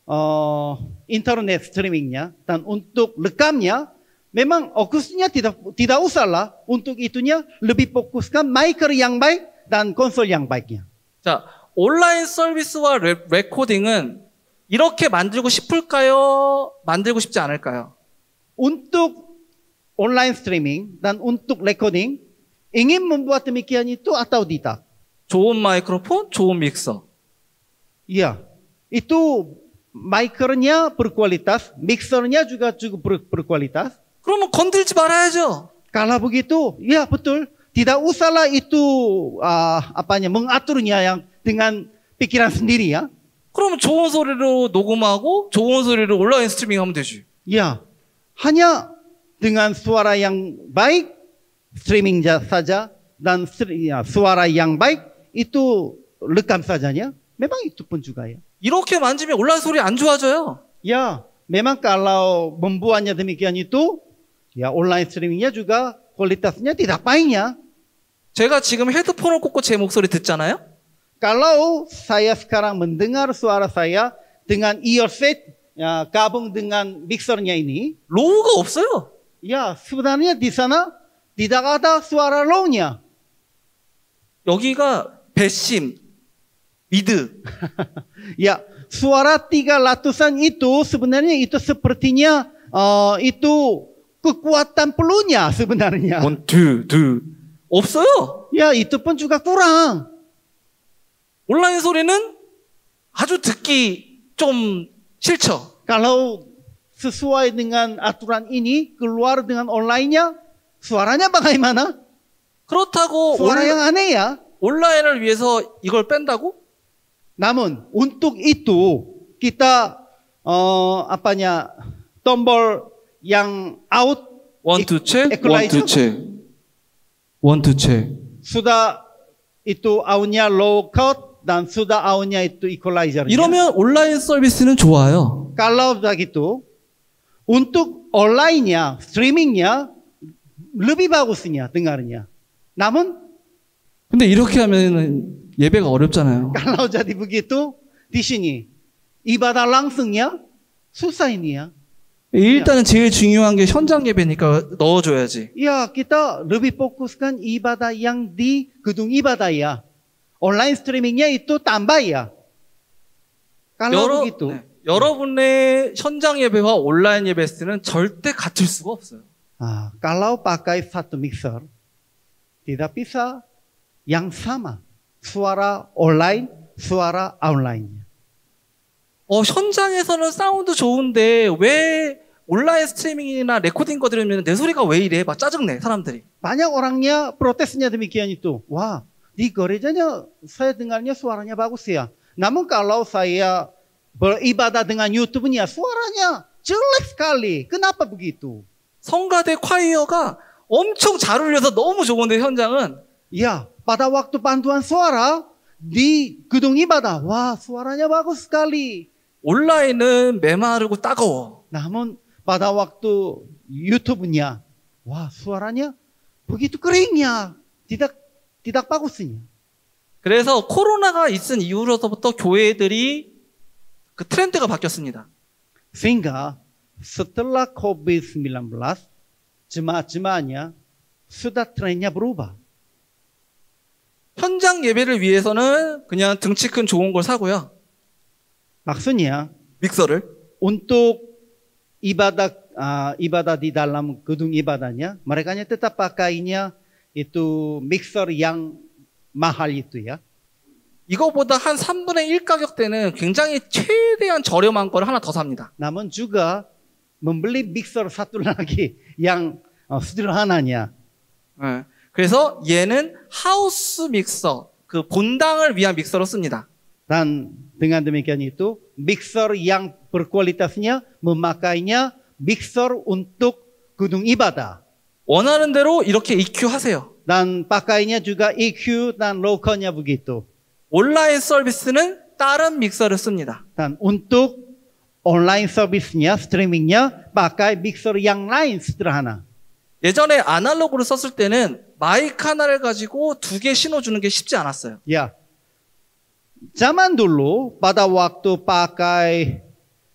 uh, internet streamingnya dan untuk rekamnya memang akustiknya tidak tidak usahlah untuk itunya lebih fokuskan micer yang baik dan konsol yang baiknya. 자, 온라인 서비스와 레, 레코딩은 이렇게 만들고 싶을까요? 만들고 싶지 않을까요? Untuk online streaming dan untuk recording ingin membuat demikian itu atau tidak? 좋은 마이크로폰, 좋은 믹서. Ya, itu micernya berkualitas, mixernya juga cukup ber- berkualitas. 건들지 말아야죠. Kalau begitu, ya betul. Tidak usahlah itu ah, apanya mengaturnya yang dengan pikiran sendiri ya. 그러면 좋은 소리로 녹음하고 좋은 소리로 온라인 스트리밍 하면 되지. Ya, hanya dengan suara yang baik streaming ja- saja dan stri- ya, suara yang baik itu rekam sajanya. Memang itu pun juga ya. 이렇게 만지면 온라인 소리 안 좋아져요. Ya, memang kalau membuatnya demikian itu, ya online streamingnya juga kualitasnya tidak baiknya. 제가 지금 헤드폰을 꽂고 제 목소리 듣잖아요. Kalau saya sekarang mendengar suara saya dengan earset ya, gabung dengan mixernya ini, 로우가 없어요. ya sebenarnya di sana tidak ada suara low-nya. 여기가 배심, 미드, Ya, suara tiga ratusan itu sebenarnya itu sepertinya eh, itu kekuatan pelunya sebenarnya. 원, 투, 투. 없어요. Itu pun juga kurang. 온라인 소리는 아주 듣기 좀 싫죠. Kalau sesuai dengan aturan ini keluar dengan online-nya, suaranya bagaimana? 그렇다고 Suara yang 온라, aneh ya. 온라인을 위해서 이걸 뺀다고? Namun untuk itu kita eh, apanya tombol yang out 원, 투, 체, 원, equalizer 투, 체. 원, 투, 체. sudah itu outnya low cut dan sudah outnya itu equalizer. 이러면 온라인 서비스는 좋아요. Kalau begitu, untuk online-nya, streaming-nya lebih bagusnya dengarnya. Namun 근데 이렇게 하면 예배가 어렵잖아요. kalau jadi begitu di sini ibadah langsungnya susah ini ya. 일단은 제일 중요한 게 현장 예배니까 넣어줘야지. Ya kita lebih fokuskan ibadah yang di gedung ibadah ya. Online streamingnya itu tambah ya. Kalau 여러, begitu, 네. 여러분의 현장 예배와 온라인 예배 스는 절대 같을 수가 없어요. ah, kalau pakai satu mixer tidak bisa yang sama suara online, suara online. 어, 현장에서는 사운드 좋은데 왜 온라인 스트리밍이나 레코딩 거 들으면 내 소리가 왜 이래? 막 짜증내, 사람들이. Orangnya protesnya demikian itu. Wah, di gerejanya saya dengarnya suaranya bagus ya. Namun kalau saya beribadah dengan YouTube-nya, suaranya jelek sekali. Kenapa begitu? 성가대 콰이어가 엄청 잘 울려서 너무 좋은데 현장은 pada waktu panduan suara di gedung ibadah, wah suaranya bagus sekali. 온라인은 메마르고 따가워. Namun pada waktu YouTube-nya, wah suaranya begitu keringnya, tidak tidak bagusnya. 그래서 코로나가 있은 이후로부터 교회들이 그 트렌드가 바뀌었습니다. Sehingga setelah COVID-19, jemaat-jemaatnya sudah trennya berubah. 현장 예배를 위해서는 그냥 등치 큰 좋은 걸 사고요. Maksudnya 믹서를. untuk ibadah ah, ibadah di dalam gedung ibadahnya, mereka tetap pakainya itu mixer yang mahal itu ya. 이거보다 한 3분의 1 가격대는 굉장히 최대한 저렴한 걸 하나 더 삽니다. Membeli mixer satu lagi yang oh, sederhananya. 예. 그래서 얘는 하우스 믹서, 그 본당을 위한 믹서로 씁니다. Dan dengan demikian itu, mixer yang berkualitasnya memakainya mixer untuk gedung ibadah. 원하는 대로 이렇게 EQ 하세요. Dan pakainya juga EQ dan low-nya begitu. 온라인 서비스는 다른 믹서를 씁니다. Dan untuk online service-nya, streaming-nya, pakai mixer yang lain sederhana. 예전에 아날로그를 썼을 때는 마이크 하나를 가지고 두 개 신호 주는 게 쉽지 않았어요. Ya. Zaman dulu pada waktu pakai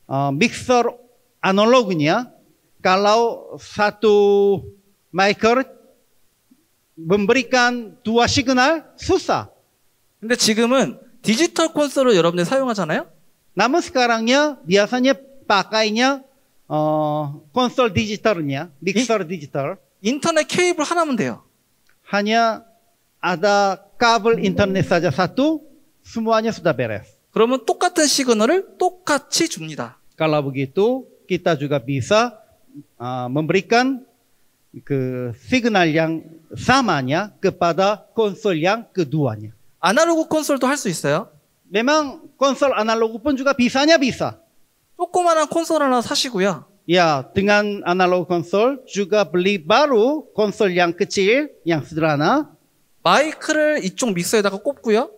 uh, mixer analognya, kalau satu maker memberikan dua signal susah. 근데 지금은 디지털 콘솔을 여러분들 사용하잖아요? Namun sekarangnya biasanya pakainya uh, konsol digitalnya, mixer digital, 인터넷 케이블 하나면 돼요. hanya ada kabel internet saja satu, semuanya sudah beres. 그러면 똑같은 시그널을 똑같이 줍니다. Kalau begitu, kita juga bisa uh, memberikan ke signal yang samanya kepada konsol yang keduanya. 아날로그 콘솔도 할 수 있어요. Memang konsol analog pun juga bisanya bisa. 조그마한 콘솔 하나 사시고요. Ya, dengan analog konsol juga beli baru konsol yang kecil, yang sederhana. 마이크를 이쪽 믹서에다가 꼽고요.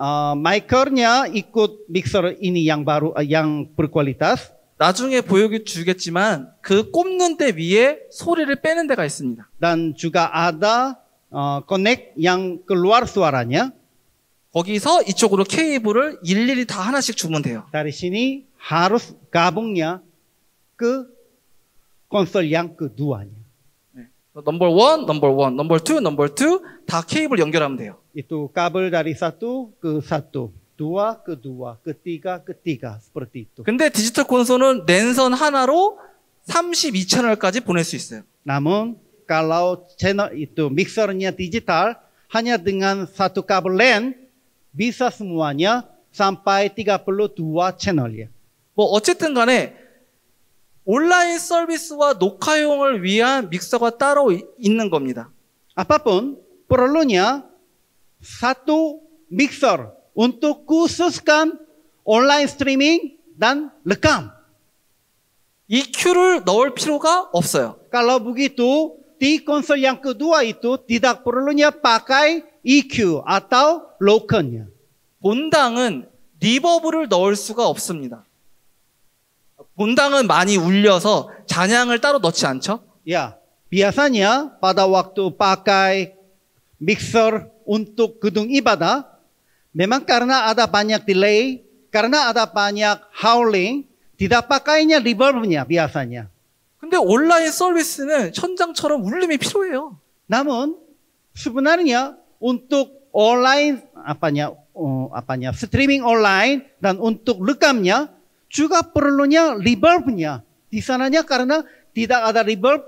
Uh, ikut mixer ini yang baru, uh, yang berkualitas. 나중에 보여주겠지만 그 꼽는 데 위에 소리를 빼는 데가 있습니다. Dan juga ada uh, connect yang keluar suaranya. 거기서 이쪽으로 케이블을 일일이 다 하나씩 주면 돼요. Sini harus gabungnya ke konsol yang keduanya. 넘버 원, 넘버 원, 넘버 투, 넘버 투, 다 케이블 연결하면 돼요. Itu kabel dari satu ke satu, dua ke dua, ketiga ke tiga, seperti itu. 근데 디지털 콘솔은 랜선 하나로 32채널까지 보낼 수 있어요. Namun kalau channel itu mixernya digital, hanya dengan satu kabel LAN bisa semuanya sampai 32 channelnya. 뭐 어쨌든 간에 온라인 서비스와 녹화용을 위한 믹서가 따로 이- 있는 겁니다. Apapun perlunya satu mixer untuk khususkan online streaming dan rekam. EQ를 넣을 필요가 없어요. Kalau begitu, di konsol yang kedua itu tidak perlunya pakai EQ atau local-nya. 본당은 리버브를 넣을 수가 없습니다. 본당은 많이 울려서 잔향을 따로 넣지 않죠? Ya, biasanya pada waktu pakai mixer untuk gedung ibadah, memang karena ada banyak delay, karena ada banyak howling, tidak pakainya reverbnya biasanya. 근데 온라인 서비스는 현장처럼 울림이 필요해요. Namun sebenarnya untuk online apanya oh, apanya streaming online dan untuk rekamnya juga perlunya reverbnya. Di sananya karena tidak ada reverb,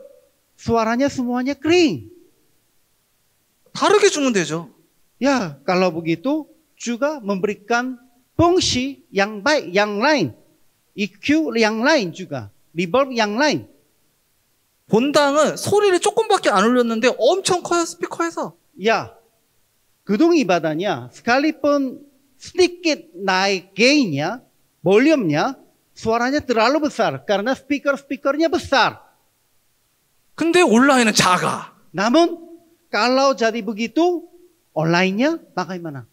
suaranya semuanya kering. 다르게 주면 되죠. Ya, kalau begitu juga memberikan fungsi yang baik yang lain. EQ yang lain juga. Reverb yang lain. 본당은 소리를 조금밖에 안 울렸는데 엄청 커요, 스피커에서. Ya, gedung ibadahnya sekalipun sedikit naik gainnya, volumenya, suaranya terlalu besar karena speaker-speakernya besar. 근데 온라인은 작아. Namun kalau jadi begitu, online-nya bagaimana?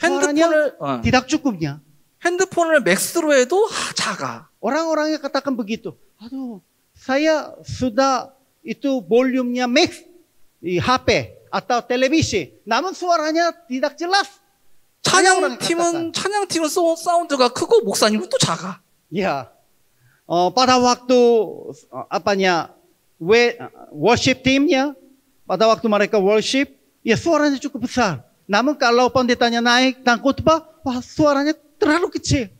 핸드폰을, 어, tidak cukupnya. 핸드폰을 맥스로 해도 아, 작아. Orang-orangnya katakan begitu. Aduh, saya sudah itu volumenya max di HP atau televisi. Namun suaranya tidak jelas. 찬양팀은, 찬양팀은 소- 사운드가 크고 목사님은 또 작아. Ya, oh, pada waktu oh, apanya worship teamnya, pada waktu mereka worship, ya suaranya cukup besar. Namun kalau pendetanya naik dan khutbah, wah suaranya terlalu kecil.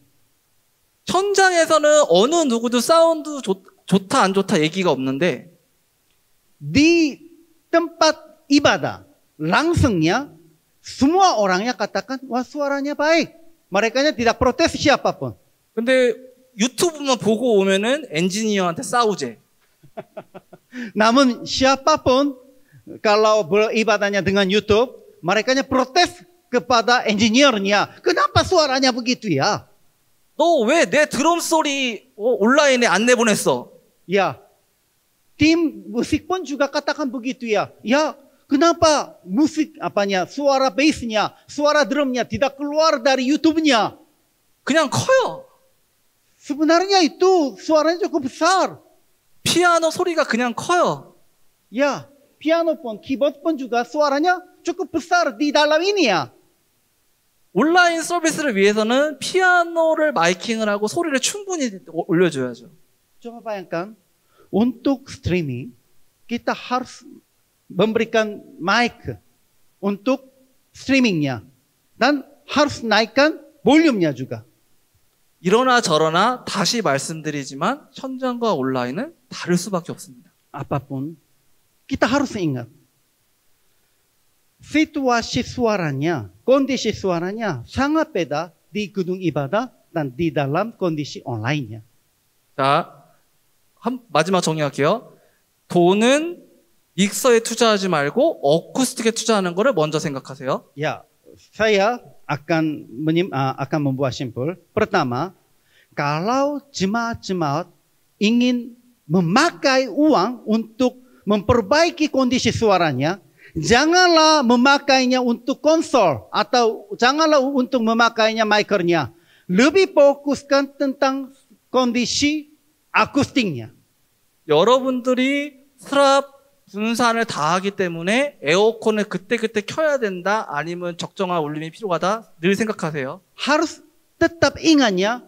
현장에서는 어느 누구도 사운드 좋, 좋다, 안 좋다 얘기가 없는데, Di tempat ibadah, langsungnya semua orangnya katakan, wah suaranya baik. Mereka tidak protes siapapun. 근데 유튜브만 보고 오면은 엔지니어한테 싸우재. Namun siapapun kalau beribadahnya dengan YouTube, mereka protes kepada engineer-nya. Kenapa suaranya begitu ya? 너 왜 내 드럼 소리 어, 온라인에 안 내보냈어? Ya, tim musik pun juga katakan begitu ya. Ya, kenapa musik apanya suara bassnya, suara drumnya tidak keluar dari YouTube-nya? 그냥 커요. Sebenarnya itu suaranya cukup besar. 피아노 소리가 그냥 커요. Suaranya cukup besar di dalam ini ya. 온라인 서비스를 위해서는 피아노를 마이킹을 하고 소리를 충분히 오- 올려줘야죠. Coba bayangkan, untuk streaming kita harus memberikan mic untuk streamingnya dan harus naikkan volumenya juga. 이러나 저러나 다시 말씀드리지만 현장과 온라인은 다를 수밖에 없습니다. Apapun, kita harus ingat situasi suaranya, kondisi suaranya sangat beda di gedung ibadah dan di dalam kondisi online-nya. 자, 한, 마지막 정리할게요. 돈은 믹서에 투자하지 말고 어쿠스틱에 투자하는 거를 먼저 생각하세요. Ya, saya akan menyim, ah, akan membuat simpul. Pertama, kalau jemaat-jemaat ingin memakai uang untuk memperbaiki kondisi suaranya, janganlah memakainya untuk konsol atau janganlah untuk memakainya micernya. Lebih fokuskan tentang kondisi akustiknya. 여러분들이 스랍 분산을 다 하기 때문에 에어컨을 그때그때 켜야 된다 아니면 적정한 울림이 필요하다 늘 생각하세요. harus tetap ingatnya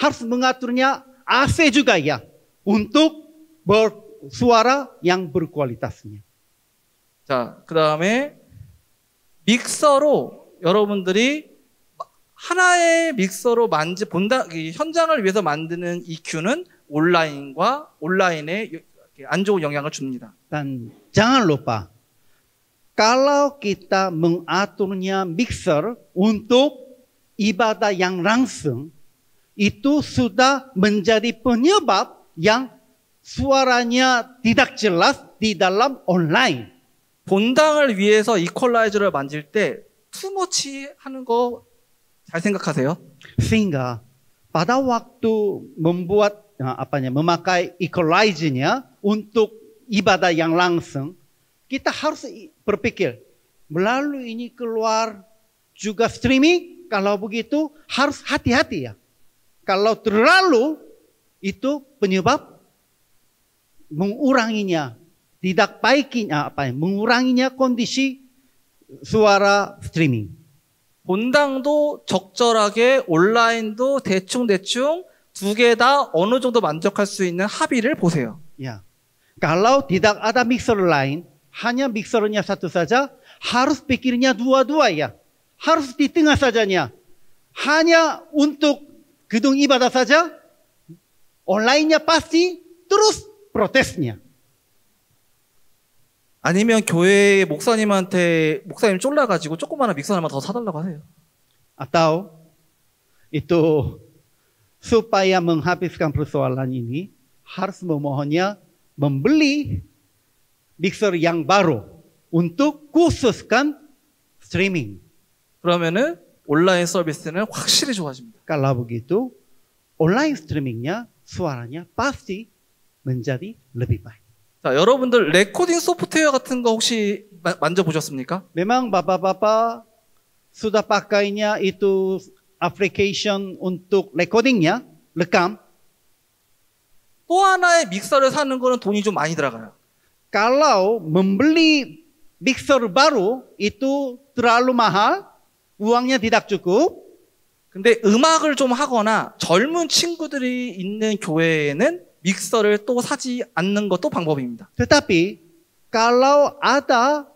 harus mengaturnya AC juga ya untuk bersuara yang berkualitasnya. 자, 그 다음에 믹서로 여러분들이 하나의 믹서로 만지 본다 이 현장을 위해서 만드는 EQ는 온라인과 온라인에 안 좋은 영향을 줍니다. Dan jangan lupa, kalau kita mengaturnya mixer untuk ibadah yang langsung, itu sudah menjadi penyebab yang suaranya tidak jelas di dalam online. 본당을 위해서 이퀄라이저를 만질 때 투머치 하는 거 잘 생각하세요. Sehingga pada waktu membuat uh, apanya memakai equalizer-nya untuk ibadah yang langsung, kita harus berpikir melalui ini keluar juga streaming. Kalau begitu harus hati-hati ya. Kalau terlalu itu penyebab menguranginya, tidak baikinya apa ya, menguranginya kondisi suara streaming. 본당도 적절하게 온라인도 대충 대충 두 개 다 어느 정도 만족할 수 있는 합의를 보세요. Ya. Kalau tidak ada mixer lain, hanya mixernya satu saja, harus pikirnya dua-dua ya. Harus di tengah sajanya. Hanya untuk gedung ibadah saja, onlinenya pasti terus protesnya. 아니면 교회 목사님한테 목사님 쫄라가지고 조그마한 믹서 하나만 더 사달라고 하세요. Atau itu supaya menghabiskan persoalan ini harus memohonnya membeli mixer yang baru untuk khususkan streaming. 그러면은 온라인 서비스는 확실히 좋아집니다. Kalau begitu, online streamingnya suaranya pasti menjadi lebih baik. 자, 여러분들 레코딩 소프트웨어 같은 거 혹시 마- 만져보셨습니까? Memang bapak-bapak sudah pakainya itu application untuk recordingnya, rekam. 또 하나의 믹서를 사는 거는 돈이 좀 많이 들어가요. Kalau membeli mixer baru itu terlalu mahal, uangnya tidak cukup. 근데 음악을 좀 하거나 젊은 친구들이 있는 교회에는 믹서를 또 사지 않는 것도 방법입니다. Tetapi kalau ada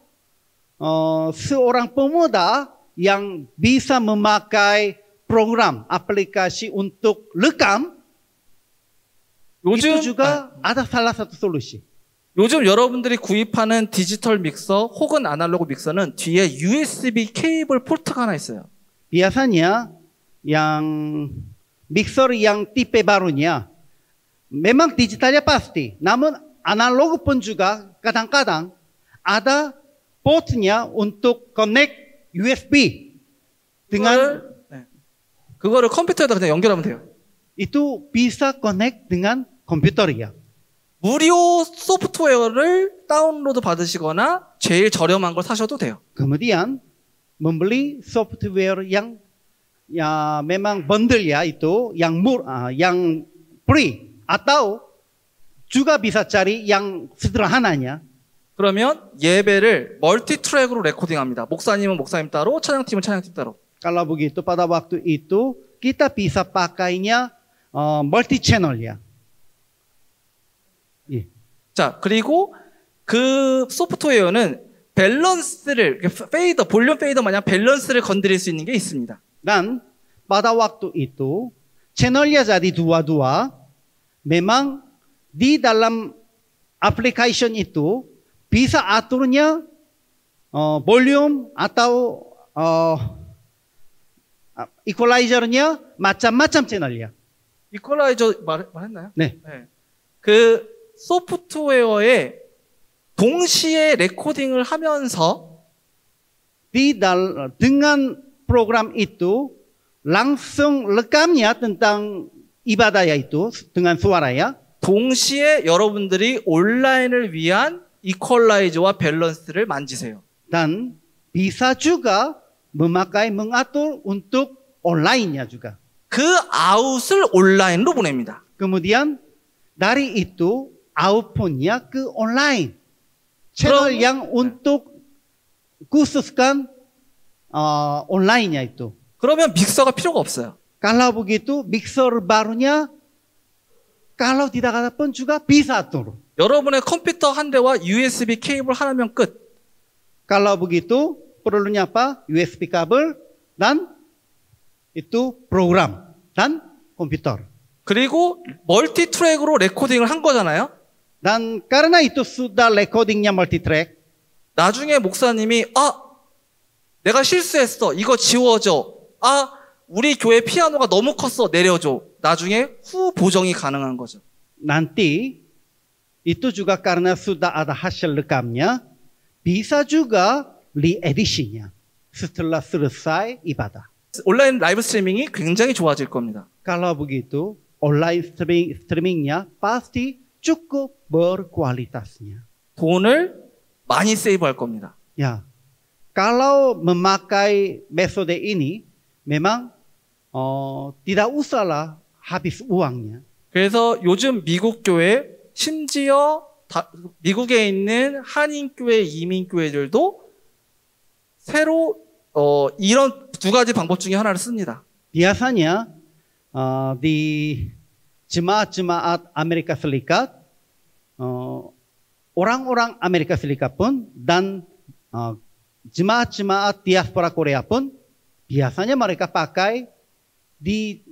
uh, seorang pemuda yang bisa memakai program aplikasi untuk rekam, 요즘 juga ada salah satu solusi. 요즘 여러분들이 구입하는 디지털 믹서 혹은 아날로그 믹서는 뒤에 USB 케이블 포트가 하나 있어요. Biasanya yang mixer yang tipe barunya memang digitalnya pasti, namun analog pun juga kadang-kadang ada portnya untuk connect USB dengan 그거를, 네. 그거를 컴퓨터에다 그냥 연결하면 돼요. itu bisa connect dengan ya. 무료 소프트웨어를 다운로드 받으시거나 제일 저렴한 걸 사셔도 돼요. Kemudian membeli software yang ya memang bundle ya itu yang mur ah, yang free atau juga bisa cari yang sederhananya. 그러면 예배를 multi track으로 레코딩합니다. 목사님은 목사님 따로, 찬양팀은 찬양팀 따로. Kalau begitu pada waktu itu kita bisa pakainya uh, multi channel ya. 예. 자, 그리고 그 소프트웨어는 밸런스를, fader, 볼륨 fader 마냥 밸런스를 건드릴 수 있는 게 있습니다. Dan pada waktu itu channelnya jadi dua-dua. Memang di dalam application itu bisa aturnya uh, volume atau uh, equalizernya macam-macam channelnya. 이퀄라이저 말, 말했나요? 네. 네. 그 소프트웨어에 동시에 레코딩을 하면서 Di dengan program itu langsung rekamnya tentang itu dengan suara ya. 동시에 여러분들이 온라인을 위한 이퀄라이저와 밸런스를 만지세요. bisa juga memakai mengatur untuk online-nya juga. 그 아웃을 온라인으로 보냅니다. Kemudian dari itu output-nya ke online. Channel 그럼- yang untuk khususkan uh, online-nya itu. 그러면 믹서가 필요가 없어요. Kalau begitu mixer barunya kalau tidak ada pun juga bisa turun. 여러분의 컴퓨터 한 대와 USB 케이블 하나면 끝. Kalau begitu perlunya apa? USB kabel dan itu program dan komputer. 그리고 멀티 트랙으로 레코딩을 한 거잖아요. Dan karena itu sudah recordingnya multitrack, 나중에 목사님이 아 내가 실수했어 이거 지워줘 아 우리 교회 피아노가 너무 컸어 내려줘 나중에 후 보정이 가능한 거죠 nanti itu juga karena sudah ada hasil rekamnya, bisa juga reedisinya setelah selesai ibadah. 온라인 라이브 스트리밍이 굉장히 좋아질 겁니다 Kalau begitu, online streaming, streamingnya pasti cukup berkualitasnya. 돈을 많이 세이브할 겁니다 Ya, kalau memakai metode ini, memang oh, tidak usahlah habis uangnya. 그래서 요즘 미국 교회 심지어 다- 미국에 있는 한인 교회 이민 교회들도 새로 어, 이런 두 가지 방법 중에 하나를 씁니다 Biasanya uh, di jemaat-jemaat Amerika Serikat, uh, orang-orang Amerika Serikat pun dan uh, jemaat-jemaat diaspora Korea pun biasanya mereka pakai di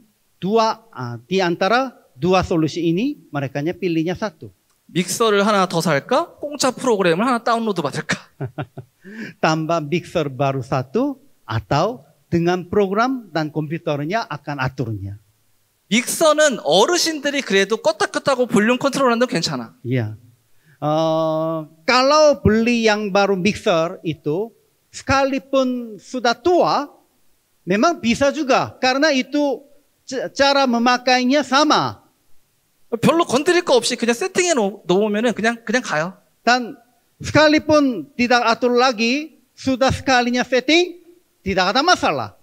dua uh, di antara dua solusi ini mereka pilihnya satu. 믹서를 하나 더 살까? 공짜 프로그램을 하나 다운로드 받을까? Tambah mixer baru satu atau dengan program dan komputernya akan aturnya. 믹서는 어르신들이 그래도 껐다 껐다고 볼륨 컨트롤하는데 괜찮아. Iya. Eh, kalau beli yang baru mixer itu, sekalipun sudah tua, memang bisa juga. Karena itu cara memakainya sama. 별로 건드릴 거 없이 그냥 세팅해 놓- 놓으면은 그냥 그냥 가요. Dan sekalipun tidak atur lagi, sudah sekalinya setting, tidak ada masalah.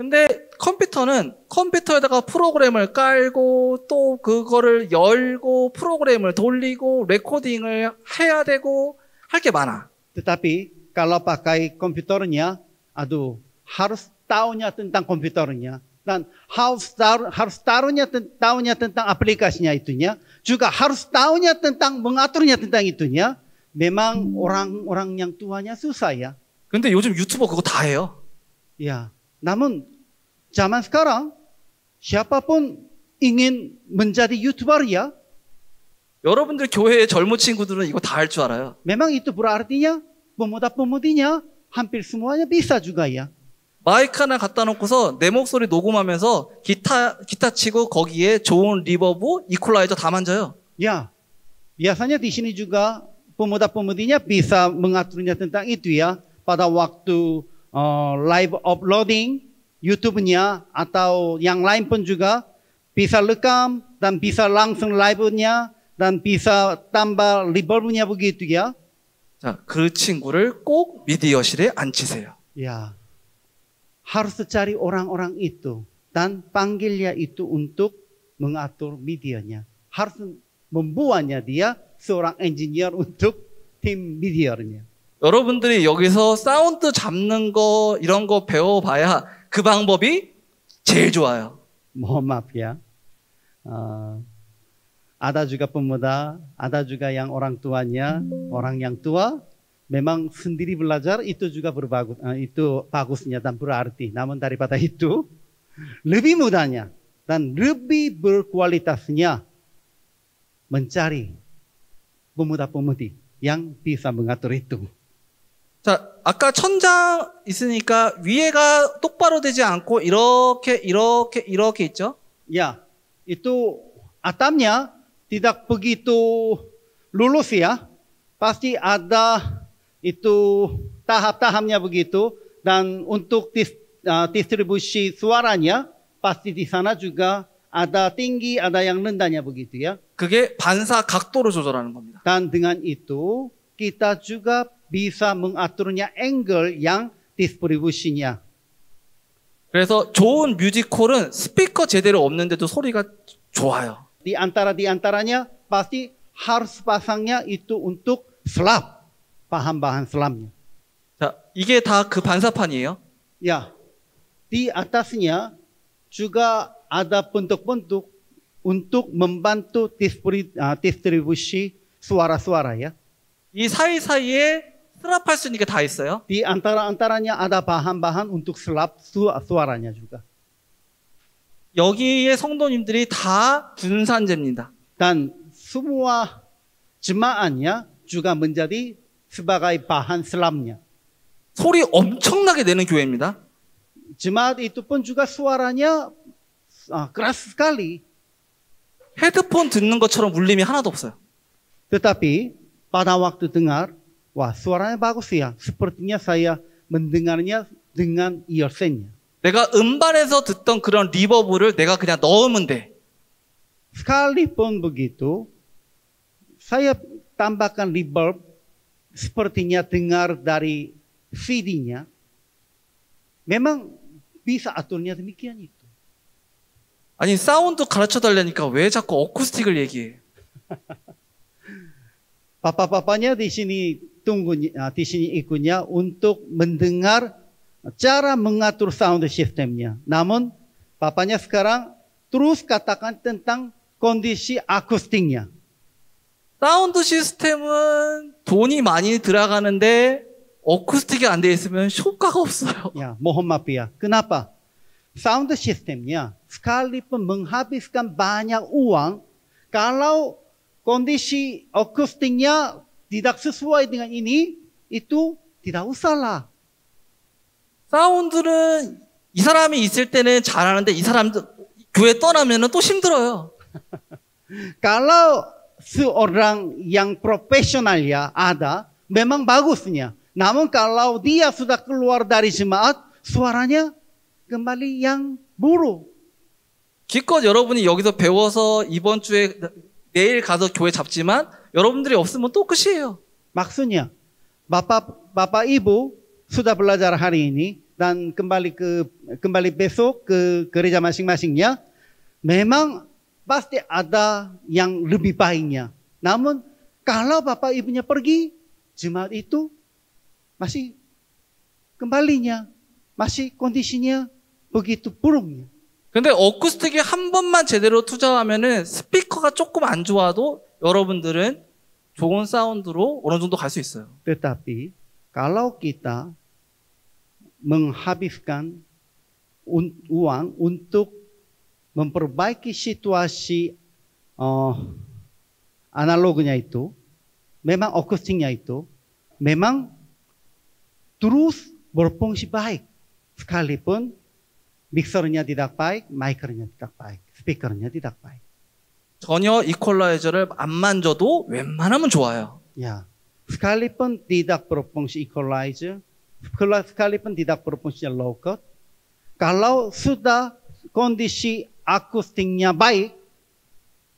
근데 컴퓨터는 컴퓨터에다가 프로그램을 깔고 또 그거를 열고 프로그램을 돌리고 레코딩을 해야 되고 할 게 많아. Tetapi kalau pakai komputernya, aduh, harus tahunya tentang komputernya. Dan harus, tahu, harus taruhnya, ten- tahunya tentang aplikasinya itunya. Juga harus tahunya tentang mengaturnya tentang itunya. Memang orang-orang yang tuanya susah ya. 근데 요즘 유튜버 그거 다 해요. Ya, namun zaman sekarang siapapun ingin menjadi youtuber ya, 여러분들 교회의 젊은 친구들은 이거 다 할 줄 알아요. memang itu berartinya pemuda-pemudinya hampir semuanya bisa juga ya. 마이크 하나 갖다 놓고서 내 목소리 녹음하면서 기타 기타 치고 거기에 좋은 리버브, 이퀄라이저 다 만져요. Ya, biasanya di sini juga pemuda-pemudinya bisa mengaturnya tentang itu ya. Pada waktu uh, live uploading YouTube-nya atau yang lain pun juga bisa rekam dan bisa langsung live-nya dan bisa tambah reverb-nya begitu ya. 자, 그 친구를 꼭 미디어실에 앉히세요. Ya, harus cari orang-orang itu dan panggilnya itu untuk mengatur medianya. Harus membuatnya dia seorang engineer untuk tim medianya. 여러분들이 여기서 사운드 잡는 거 이런 거 배워봐야 그 방법이 제일 좋아요. Ya. Uh, ada juga pemuda, ada juga yang orang tuanya, orang yang tua memang sendiri belajar itu juga berbagus, eh, itu bagusnya dan berarti. Namun daripada itu lebih mudahnya dan lebih berkualitasnya mencari pemuda-pemudi yang bisa mengatur itu. 자, 아까 천장 있으니까 위에가 똑바로 되지 않고 이렇게 이렇게 이렇게 있죠? Ya, itu atapnya tidak begitu lulus ya. Pasti ada itu tahap-tahapnya begitu dan untuk dis- uh, distribusi suaranya pasti di sana juga ada tinggi, ada yang rendahnya begitu ya. 그게 반사 각도를 조절하는 겁니다. Dan dengan itu kita juga bisa mengaturnya angle yang distribusinya. 그래서 좋은 뮤지컬은 스피커 제대로 없는데도 소리가 좋아요. Di antara di antaranya pasti harus pasangnya itu untuk slab, bahan-bahan slabnya. 자, 이게 다 그 반사판이에요. Ya, di atasnya juga ada bentuk-bentuk untuk membantu ah, distribusi suara-suara ya. 이 사이사이에 스랍할 수 있는 게 다 있어요. Di antara-antaranya ada bahan-bahan untuk selap su- suaranya juga. 여기에 성도님들이 다 분산제입니다. Dan semua jemaahnya juga menjadi sebagai bahan selamnya. 소리 엄청나게 내는 교회입니다. Jemaat itu pun juga suaranya ah, keras sekali. 헤드폰 듣는 것처럼 울림이 하나도 없어요. Tetapi pada waktu dengar, wah suaranya bagus ya. Sepertinya saya mendengarnya dengan earsennya. 내가 음반에서 듣던 그런 리버브를 내가 그냥 넣으면 돼. Sekalipun begitu, saya tambahkan reverb sepertinya dengar dari CD-nya. Memang bisa aturnya demikian itu. 아니 사운드 가르쳐 달라니까 왜 자꾸 어쿠스틱을 얘기해? Papa-papanya di sini tunggu ah, di sini ikutnya untuk mendengar cara mengatur sound systemnya. Namun papanya sekarang terus katakan tentang kondisi akustiknya. 사운드 시스템은 돈이 많이 들어가는데 어쿠스틱이 안 돼 있으면 효과가 없어요. Kenapa? Sound systemnya sekalipun menghabiskan banyak uang, kalau kondisi akustiknya tidak sesuai dengan ini, itu tidak usahlah. 사운드는 이 사람이 있을 때는 잘하는데 이 사람 교회 떠나면은 또 힘들어요. Kalau seorang yang profesional ya ada, memang bagusnya. Namun kalau dia sudah keluar dari jemaat, suaranya kembali yang buruk. 기껏 여러분이 여기서 배워서 이번 주에 내일 가서 교회 잡지만 여러분들이 없으면 또 끝이에요. Maksudnya, bapak bapak ibu sudah belajar hari ini dan kembali ke kembali besok ke gereja masing-masingnya, memang pasti ada yang lebih baiknya. Namun kalau bapak ibunya pergi, jemaat itu masih kembalinya, masih kondisinya begitu buruknya. 근데 어쿠스틱에 한 번만 제대로 투자하면은 스피커가 조금 안 좋아도 여러분들은 좋은 사운드로 어느 정도 갈 수 있어요. Tetapi kalau kita menghabiskan uang untuk memperbaiki situasi eh, analognya itu, memang akustiknya itu, memang terus berfungsi baik. Sekalipun mixernya tidak baik, micernya tidak baik, speakernya tidak baik. 전혀 이퀄라이저를 안 만져도 웬만하면 좋아요. Ya, sekalipun tidak berfungsi equalizer, sekala- sekalipun tidak berfungsi low cut, kalau sudah kondisi akustiknya baik,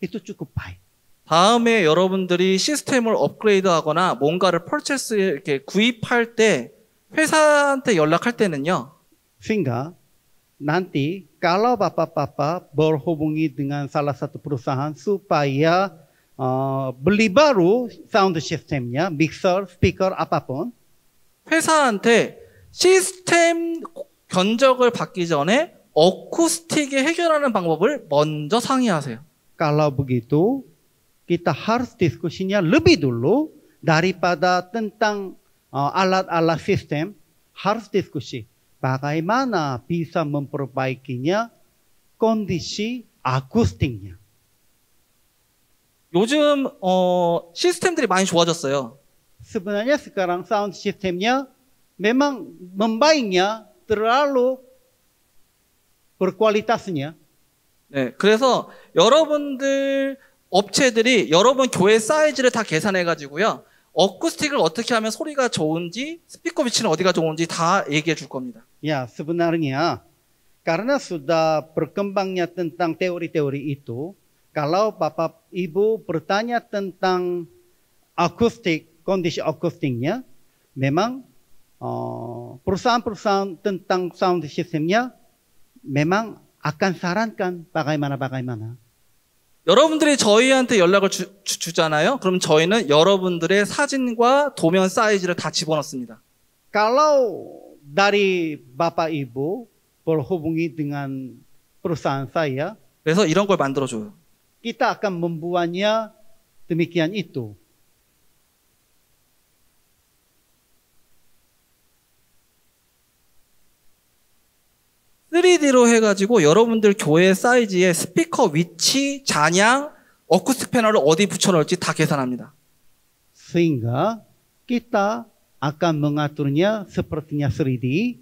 itu cukup baik. 다음에 여러분들이 시스템을 업그레이드하거나 뭔가를 펄체스 이렇게 구입할 때 회사한테 연락할 때는요. Sehingga nanti kalau bapak-bapak berhubungi dengan salah satu perusahaan supaya uh, beli baru sound systemnya, mixer, speaker, apapun, 회사한테 시스템 견적을 받기 전에 어쿠스틱에 해결하는 방법을 먼저 상의하세요. Kalau begitu, kita harus diskusinya lebih dulu daripada tentang uh, alat-alat sistem, harus diskusi bagaimana bisa memperbaikinya kondisi akustiknya. 요즘 어, 시스템들이 많이 좋아졌어요. Sebenarnya sekarang sound sistemnya memang membaiknya terlalu berkualitasnya. 네, 그래서 여러분들 업체들이 여러분 교회 사이즈를 다 계산해 가지고요. 어쿠스틱을 어떻게 하면 소리가 좋은지 스피커 위치는 어디가 좋은지 다 얘기해 줄 겁니다. Ya, sebenarnya karena sudah berkembangnya tentang teori-teori itu, kalau Bapak Ibu bertanya tentang akustik, kondisi akustiknya, memang eh, perusahaan-perusahaan tentang sound systemnya memang akan sarankan bagaimana-bagaimana. 여러분들이 저희한테 연락을 주, 주, 잖아요 그럼 저희는 여러분들의 사진과 도면 사이즈를 다 집어넣습니다. Kalau dari Bapak Ibu berhubungi dengan perusahaan saya, 그래서 이런 걸 만들어 줘요. kita akan membuatnya demikian itu. 쓰리 d 로 해가지고 여러분들 교회 사이즈에 스피커 위치, 잔양, 어쿠스틱 패널을 어디 붙여놓을지 다 계산합니다. Sehingga kita akan mengaturnya sepertinya 3D,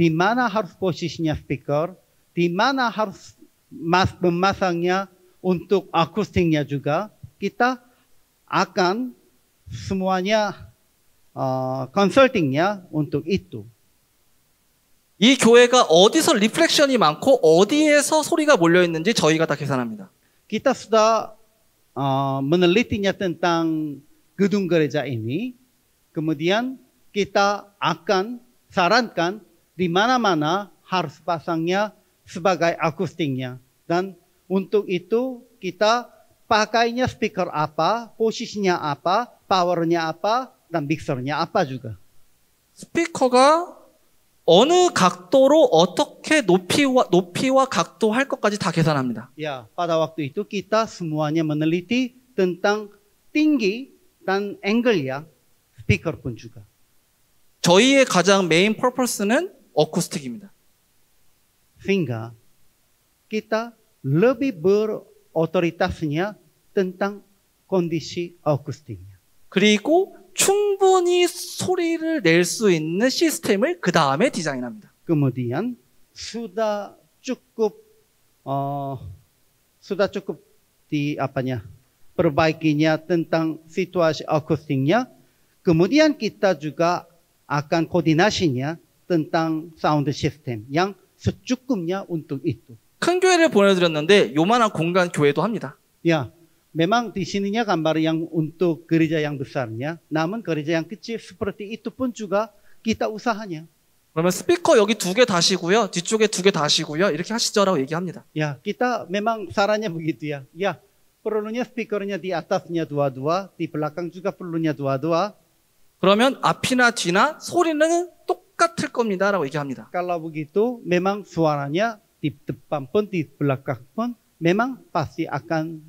di mana harus posisinya speaker, di mana harus mas memasangnya untuk akustiknya juga, kita akan semuanya uh, consultingnya untuk itu. 이 교회가 어디서 리플렉션이 많고 어디에서 소리가 몰려 있는지 저희가 다 계산합니다. Kita sudah uh, menelitinya tentang gedung gereja ini, kemudian kita akan sarankan di mana-mana harus pasangnya sebagai akustiknya. Dan untuk itu kita pakainya speaker apa, posisinya apa, powernya apa, dan mixernya apa juga. 스피커가 어느 각도로 어떻게 높이와 높이와 각도 할 것까지 다 계산합니다. Ya, pada waktu itu kita semuanya meneliti tentang tinggi dan angle ya speaker pun juga. 저희의 가장 메인 퍼포스는 어쿠스틱입니다. Sehingga kita lebih berotoritasnya tentang kondisi akustiknya. 그리고 충분히 소리를 낼 수 있는 시스템을 그 다음에 디자인합니다. Kemudian sudah cukup uh, sudah cukup di apanya perbaikinya tentang situasi akustiknya. Kemudian kita juga akan koordinasinya tentang sound system yang secukupnya untuk itu. 큰 교회를 보내드렸는데 요만한 공간 교회도 합니다. Ya, memang di sininya gambar yang untuk gereja yang besarnya, namun gereja yang kecil seperti itu pun juga kita usahanya. 그러면 스피커 여기 두 개 다시고요. 뒤쪽에 두 개 다시고요. 이렇게 하시죠라고 얘기합니다. Ya, kita memang sarannya begitu ya. Ya, perlunya speakernya di atasnya dua-dua, di belakang juga perlunya dua-dua. 그러면 앞이나 뒤나 소리는 똑같을 겁니다라고 얘기합니다. Kalau begitu, memang suaranya di depan pun, di belakang pun, memang pasti akan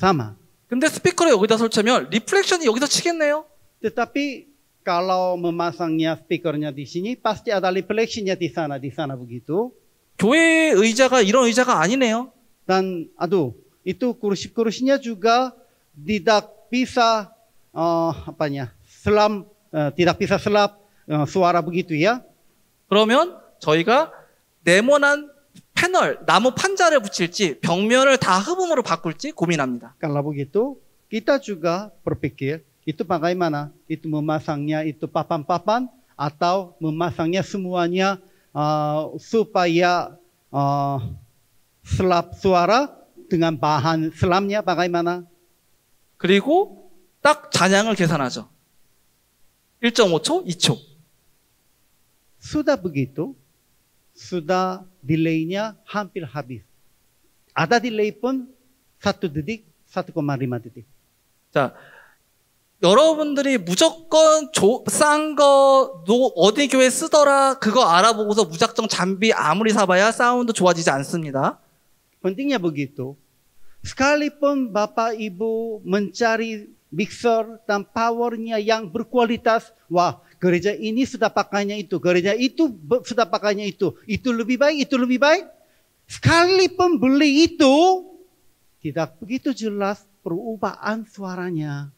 sama. 근데 스피커를 여기다 설치하면 리플렉션이 여기서 치겠네요. Tetapi kalau memasangnya speakernya di sini, pasti ada reflectionnya di sana, di sana begitu. 교회 의자가 이런 의자가 아니네요. Dan aduh, itu kursi-kursinya juga tidak bisa uh, apanya selam uh, tidak bisa selap uh, suara begitu ya. 그러면 저희가 네모난 패널, 나무 판자를 붙일지 벽면을 다 흡음으로 바꿀지 고민합니다. Kalau begitu, kita juga berpikir itu bagaimana itu memasangnya itu papan-papan atau memasangnya semuanya uh, supaya uh, selap suara dengan bahan selamnya bagaimana? 그리고 딱 잔향을 계산하죠. 1.5초, 2초. Sudah begitu, sudah delaynya hampir habis. Ada delay pun satu detik, 1,5 detik. 자, 여러분들이 무조건 싼 거, 노- 어디 교회 쓰더라, 그거 알아보고서 무작정 잠비 아무리 사봐야 사운드 좋아지지 않습니다. Pentingnya begitu. Sekalipun Bapak Ibu mencari mixer dan powernya yang berkualitas, wah gereja ini sudah pakainya itu, gereja itu be- sudah pakainya itu, itu lebih baik, itu lebih baik. Sekalipun beli itu, tidak begitu jelas perubahan suaranya.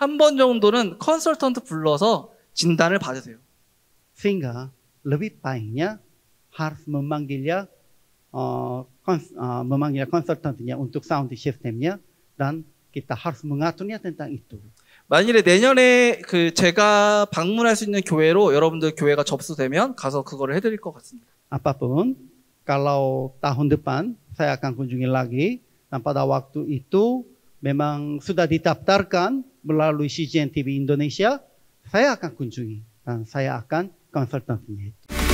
한 번 정도는 컨설턴트 불러서 진단을 받으세요. Sehingga lebih baiknya harus memanggilnya uh, kons- uh, memanggil konsultannya untuk sound systemnya dan kita harus mengaturnya tentang itu. 만일에 내년에 그 제가 방문할 수 있는 교회로 여러분들 교회가 접수되면 가서 그거를 해드릴 것 같습니다. Apapun, kalau tahun depan saya akan kunjungi lagi dan pada waktu itu memang sudah didaftarkan melalui CGN TV Indonesia, saya akan kunjungi dan saya akan konsultannya itu.